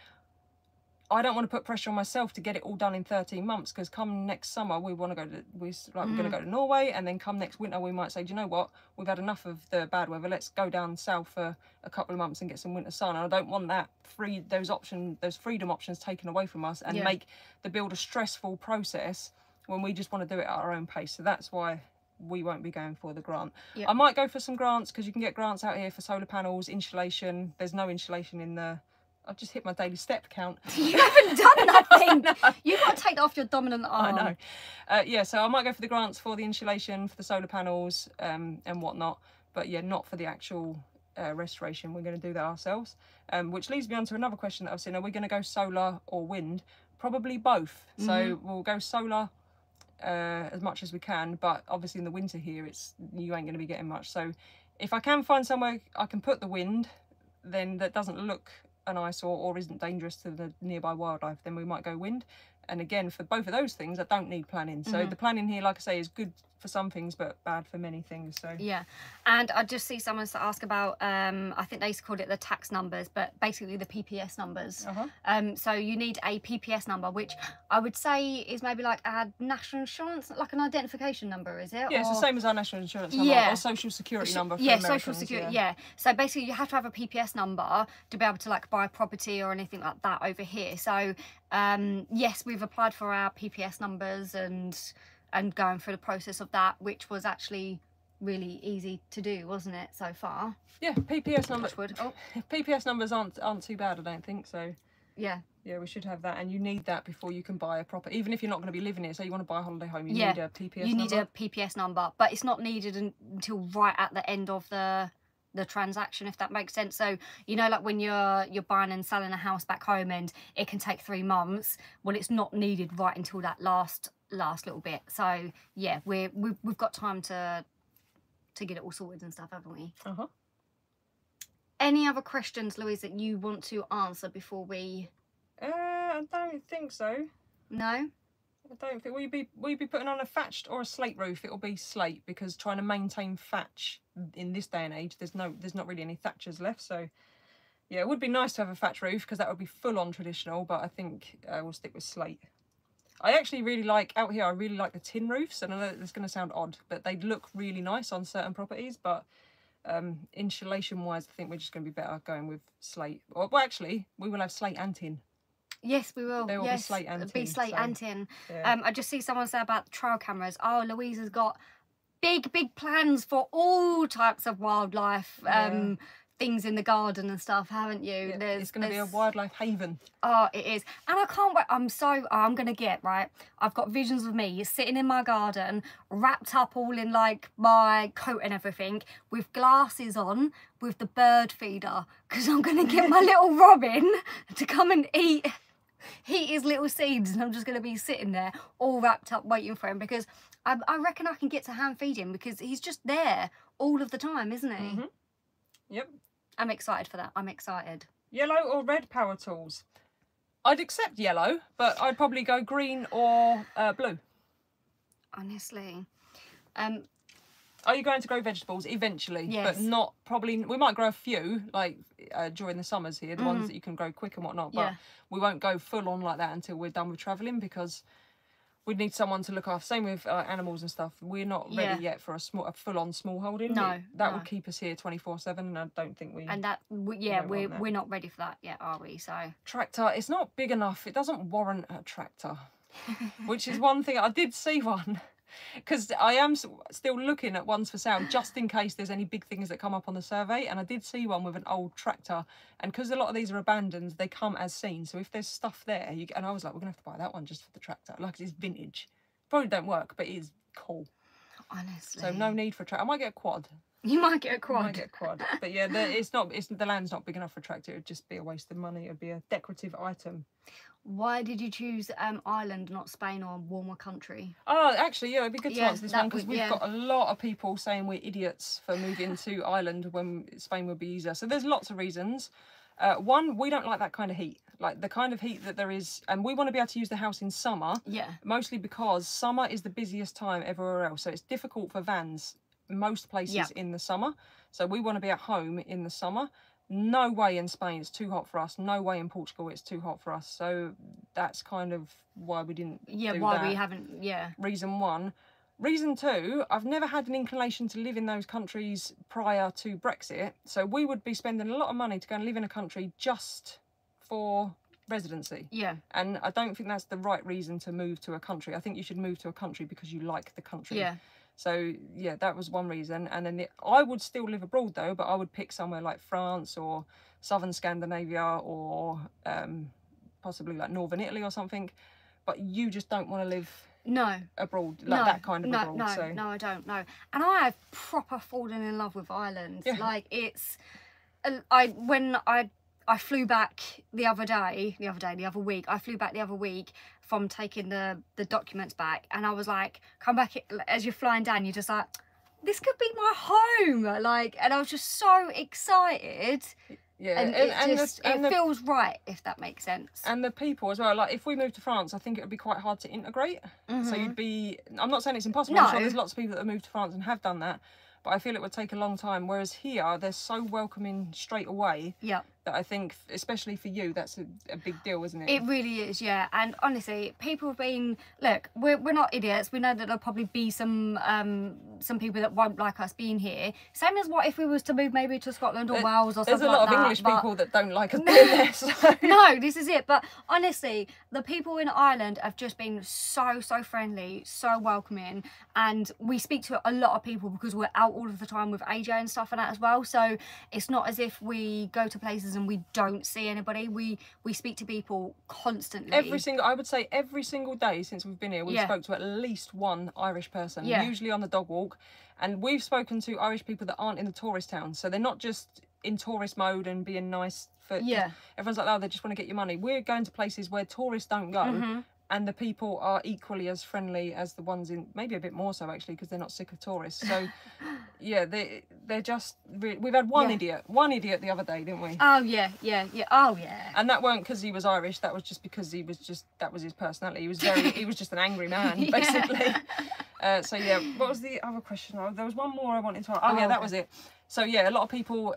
I don't want to put pressure on myself to get it all done in 13 months because come next summer we want to go to we like we're going to mm. go to Norway and then come next winter we might say do you know what we've had enough of the bad weather let's go down south for a couple of months and get some winter sun and I don't want that free those option those freedom options taken away from us and Yeah. make the build a stressful process when we just want to do it at our own pace so that's why we won't be going for the grant. Yeah. I might go for some grants because you can get grants out here for solar panels, insulation. There's no insulation in the. I've just hit my daily step count. You haven't done that, nothing. You've got to take that off your dominant arm. I know. Uh, yeah, so I might go for the grants for the insulation, for the solar panels, um, and whatnot. But yeah, not for the actual uh, restoration. We're going to do that ourselves. Um, which leads me on to another question that I've seen: Are we going to go solar or wind? Probably both. So we'll go solar uh, as much as we can. But obviously in the winter here, it's you ain't going to be getting much. So if I can find somewhere I can put the wind, then that doesn't look an eyesore or isn't dangerous to the nearby wildlife, then we might go wind. And again, for both of those things, I don't need planning. So mm-hmm. the planning here, like I say, is good for some things, but bad for many things. So Yeah, and I just see someone to ask about. Um, I think they used to call it the tax numbers, but basically the PPS numbers. Uh-huh. Um, so you need a PPS number, which I would say is maybe like a national insurance, like an identification number, is it? yeah, it's the same as our national insurance number Yeah. or social security So- number. For yeah, Americans, social security. Yeah. So basically, you have to have a PPS number to be able to like buy property or anything like that over here. So um, yes, we've applied for our PPS numbers and and going through the process of that, which was actually really easy to do, wasn't it? So far. Yeah, PPS numbers. Oh, PPS numbers aren't aren't too bad, I don't think. So yeah. yeah, we should have that, and you need that before you can buy a proper. Even if you're not going to be living here, so you want to buy a holiday home, you Yeah, need a PPS. you need number. a PPS number, but it's not needed until right at the end of the the transaction if that makes sense so you know like when you're you're buying and selling a house back home and it can take three months well it's not needed right until that last last little bit so yeah we're we've, we've got time to to get it all sorted and stuff haven't we Uh-huh. any other questions louise that you want to answer before we Uh, I don't think so. no I don't think you be you be putting on a thatched or a slate roof? It'll be slate because trying to maintain thatch in this day and age, there's no there's not really any thatchers left. So yeah, it would be nice to have a thatch roof because that would be full on traditional. But I think uh, we'll stick with slate. I actually really like out here. I really like the tin roofs, and I know it's going to sound odd, but they look really nice on certain properties. But um, insulation wise, I think we're just going to be better going with slate. Well, actually, we will have slate and tin. Yes, we will. There will be yes, slate and it'll be slate so, and tin. Yeah. Um, I just see someone say about trail cameras. Oh, Louise has got big, big plans for all types of wildlife um, things in the garden and stuff, haven't you? Yeah, There's- it's going to be a wildlife haven. Oh, it is. And I can't wait. I'm so, oh, I'm going to get, right? I've got visions of me sitting in my garden, wrapped up all in like my coat and everything, with glasses on, with the bird feeder, because I'm going to get my little robin to come and eat. Eat his little seeds, and I'm just going to be sitting there all wrapped up waiting for him because I, I reckon I can get to hand feed him because he's just there all of the time, isn't he? Mhm. Yep. I'm excited for that. I'm excited. Yellow or red power tools? I'd accept yellow, but I'd probably go green or uh, blue. Honestly. Um, Are you going to grow vegetables eventually? Yes. But not probably. We might grow a few, like uh, during the summers here, the ones that you can grow quick and whatnot. But Mm-hmm. Yeah. we won't go full on like that until we're done with travelling because we'd need someone to look after. Same with uh, animals and stuff. We're not ready Yeah. yet for a small, a full on small holding. No, It- that no. would keep us here twenty four seven, and I don't think we. and that w- yeah we're we're not ready for that yet are we so tractor it's not big enough it doesn't warrant a tractor which is one thing i did see one because I am still looking at ones for sale just in case there's any big things that come up on the survey. And I did see one with an old tractor, and because a lot of these are abandoned, they come as seen. So if there's stuff there, you, and I was like, we're gonna have to buy that one just for the tractor, like it's vintage. Probably don't work, but it is cool. Honestly. So no need for a tractor. I might get a quad. You might get a I quad. might get a quad. But yeah, the, it's not. It's the land's not big enough for a tractor. It'd just be a waste of money. It'd be a decorative item. Why did you choose um, Ireland, not Spain or a warmer country? Oh, actually, yeah, it'd be good to Yeah, answer this one because we've yeah. got a lot of people saying we're idiots for moving to Ireland when Spain would be easier. So there's lots of reasons. Uh, one, we don't like that kind of heat, like the kind of heat that there is, and we want to be able to use the house in summer, Yeah. mostly because summer is the busiest time everywhere else. So it's difficult for vans most places Yeah. in the summer. So we want to be at home in the summer. No way in Spain, it's too hot for us. No way in Portugal, it's too hot for us. So that's kind of why we didn't. Yeah, why that we haven't, yeah. reason one. Reason two, I've never had an inclination to live in those countries prior to Brexit. So we would be spending a lot of money to go and live in a country just for residency. Yeah. And I don't think that's the right reason to move to a country. I think you should move to a country because you like the country. Yeah. So yeah, that was one reason. And then the, I would still live abroad though, but I would pick somewhere like France or southern Scandinavia or um, possibly like northern Italy or something. But you just don't want to live No. abroad, like no, that kind of no, abroad. No, so no, I don't know. And I have proper fallen in love with Ireland. Yeah. Like it's, I when I I flew back the other day, the other day, the other week. I flew back the other week from taking the the documents back, and I was like, come back as you're flying down. You're just like. This could be my home, like, and I was just so excited, yeah, and, and, it and, just the, it the, feels right, if that makes sense. and the people as well. Like if we moved to France, I think it would be quite hard to integrate. So Mhm. you'd be. I'm not saying it's impossible. I'm sure No. there's lots of people that have moved to France and have done that, but I feel it would take a long time. Whereas here, they're so welcoming straight away yeah. That I think, especially for you, that's a, a big deal, isn't it? It really is, yeah. And honestly, people have been look, we're, we're not idiots. We know that there'll probably be some um some people that won't like us being here. Same as what if we was to move maybe to Scotland or There- Wales or something like that. There's a lot like of that, English people that don't like us being there. So. no, this is it. But honestly, the people in Ireland have just been so, so friendly, so welcoming. And we speak to a lot of people because we're out all of the time with AJ and stuff and that as well. So it's not as if we go to places and we don't see anybody. We we speak to people constantly. Every single, I would say, every single day since we've been here, we've Yeah. spoke to at least one Irish person, Yeah. usually on the dog walk, and we've spoken to Irish people that aren't in the tourist towns, so they're not just in tourist mode and being nice for Yeah. Everyone's like, oh, they just want to get your money. We're going to places where tourists don't go. Mhm. And the people are equally as friendly as the ones in, maybe a bit more so actually, because they're not sick of tourists. So, yeah, they they're just. Re- we've had one Yeah. idiot, one idiot the other day, didn't we? Oh yeah, yeah, yeah. Oh yeah. and that weren't because he was Irish. That was just because he was just that was his personality. He was very he was just an angry man Yeah. basically. Uh, so yeah, what was the other question? Oh, there was one more I wanted to. Oh, yeah, Oh, that okay. was it. So yeah, a lot of people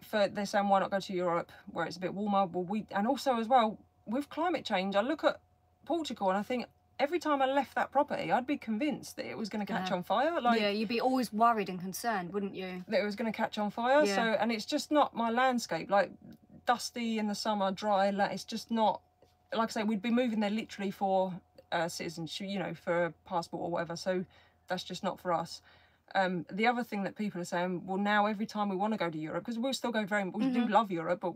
for they're saying why not go to Europe where it's a bit warmer. Well, we and also as well with climate change, I look at Portugal and I think every time I left that property, I'd be convinced that it was going to catch Yeah. on fire. Like yeah, you'd be always worried and concerned, wouldn't you? that it was going to catch on fire. Yeah. So, and it's just not my landscape. Like dusty in the summer, dry. Like it's just not. Like I say, we'd be moving there literally for uh, citizenship, you know, for a passport or whatever. So that's just not for us. Um, the other thing that people are saying, well, now every time we want to go to Europe, because we'll still go very, we do love Europe, but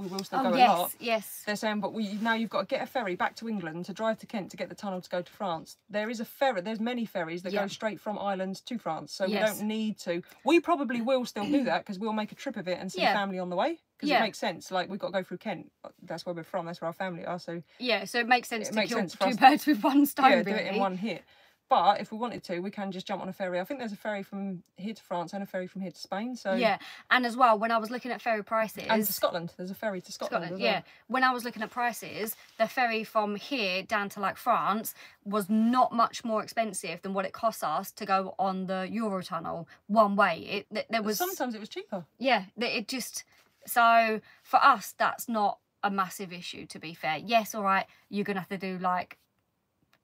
we will still. Oh go a yes, lot. yes. They're saying, but we now you've got to get a ferry back to England to drive to Kent to get the tunnel to go to France. There is a ferry. There's many ferries that Yeah. go straight from Ireland to France, so Yes. we don't need to. We probably will still do that because we'll make a trip of it and see Yeah. family on the way because Yeah. it makes sense. Like we've got to go through Kent. That's where we're from. That's where our family are. So Yeah, so it makes sense It to makes kill sense for two us- birds with one stone. yeah, really. do it in one hit. But if we wanted to, we can just jump on a ferry. I think there's a ferry from here to France and a ferry from here to Spain. So Yeah, and as well, when I was looking at ferry prices, and to Scotland, there's a ferry to Scotland. Scotland, as well. yeah. When I was looking at prices, the ferry from here down to like France was not much more expensive than what it cost us to go on the Eurotunnel one way. It th- there was Sometimes it was cheaper. yeah, it just so for us that's not a massive issue to be fair. Yes, all right, you're gonna have to do like,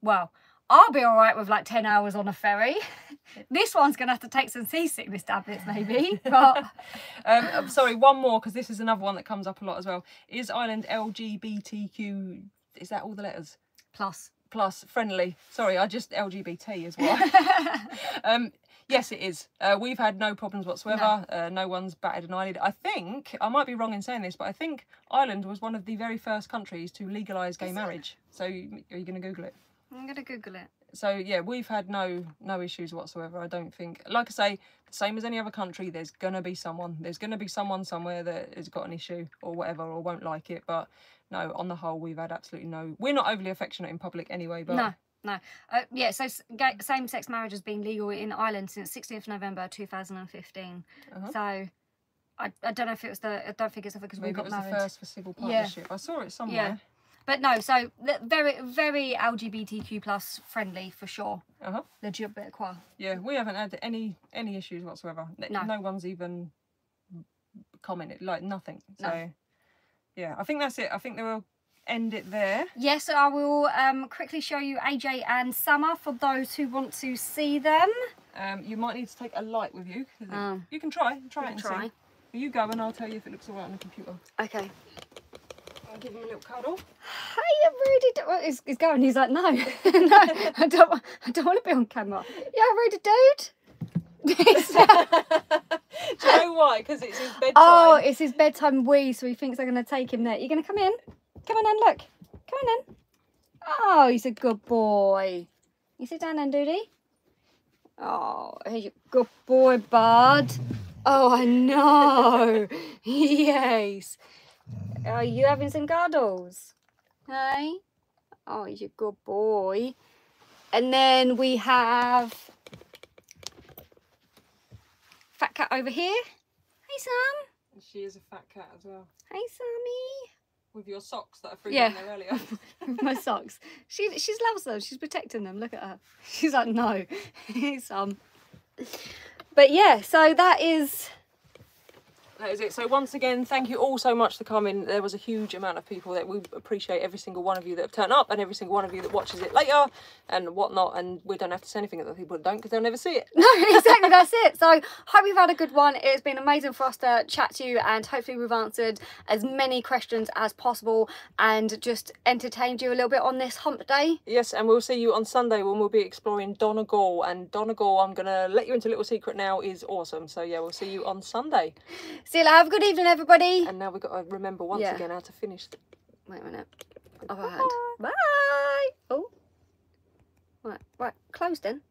well. I'll be all right with like 10 hours on a ferry. this one's going to have to take some seasickness tablets, maybe. But Um, I'm sorry, one more because this is another one that comes up a lot as well. Is Ireland LGBTQ? Is that all the letters? plus, plus friendly. Sorry, I just LGBT as well. um, yes, it is. Uh, we've had no problems whatsoever. No. Uh, no one's batted an eyelid. I think I might be wrong in saying this, but I think Ireland was one of the very first countries to legalise gay is marriage. It? So, are you going to Google it? I'm going to Google it. So yeah, we've had no no issues whatsoever. I don't think. Like I say, same as any other country, there's gonna be someone. There's gonna be someone somewhere that has got an issue or whatever or won't like it. But no, on the whole, we've had absolutely no. We're not overly affectionate in public anyway. But no, no. Uh, yeah, so same-sex marriage has been legal in Ireland since 16th November 2015. Uh-huh. So I, I don't know if it was the I don't think it's because we got it was married. the first for civil partnership. Yeah. I saw it somewhere. Yeah. But no, so very very LGBTQ plus friendly for sure. Uh huh. Yeah, we haven't had any any issues whatsoever. No, no one's even commented like nothing. So. No yeah, I think that's it. I think they will end it there. Yes, I will um, quickly show you AJ and Summer for those who want to see them. Um, you might need to take a light with you. Um, you can try, try it and try. see. You go and I'll tell you if it looks alright on the computer. Okay. Give him a little cuddle. Hey, I'm ready to. Well, he's, he's going. He's like, no, no, I don't. I don't want to be on camera. Yeah, ready, dude. Do you know why? Because it's his bedtime. Oh, it's his bedtime wee, so he thinks they're going to take him there. You're going to come in? Come on in, look. Come on in. Oh, he's a good boy. You sit down then, Doody. Oh, he's a good boy, bud. Oh, I know. yes. Are you having some cuddles? Hey? Oh, he's a good boy. And then we have Fat cat over here. Hey, Sam. She is a fat cat as well. Hey, Sammy. With your socks that I threw yeah. there earlier. With my socks. She she loves them. She's protecting them. Look at her. She's like, no. hey, Sam. But yeah, so that is that is it. So once again, thank you all so much for coming. There was a huge amount of people that we appreciate every single one of you that have turned up and every single one of you that watches it later and whatnot. And we don't have to say anything that the people that don't because they'll never see it. No, exactly. that's it. So hope you've had a good one. It's been amazing for us to chat to you and hopefully we've answered as many questions as possible and just entertained you a little bit on this hump day. Yes, and we'll see you on Sunday when we'll be exploring Donegal. And Donegal, I'm going to let you into a little secret now, is awesome. So yeah, we'll see you on Sunday. See you later. Have a good evening, everybody. And now we've got to remember once yeah. again how to finish. Wait a minute. Other hand. Bye. Oh. Right, right. Closed then.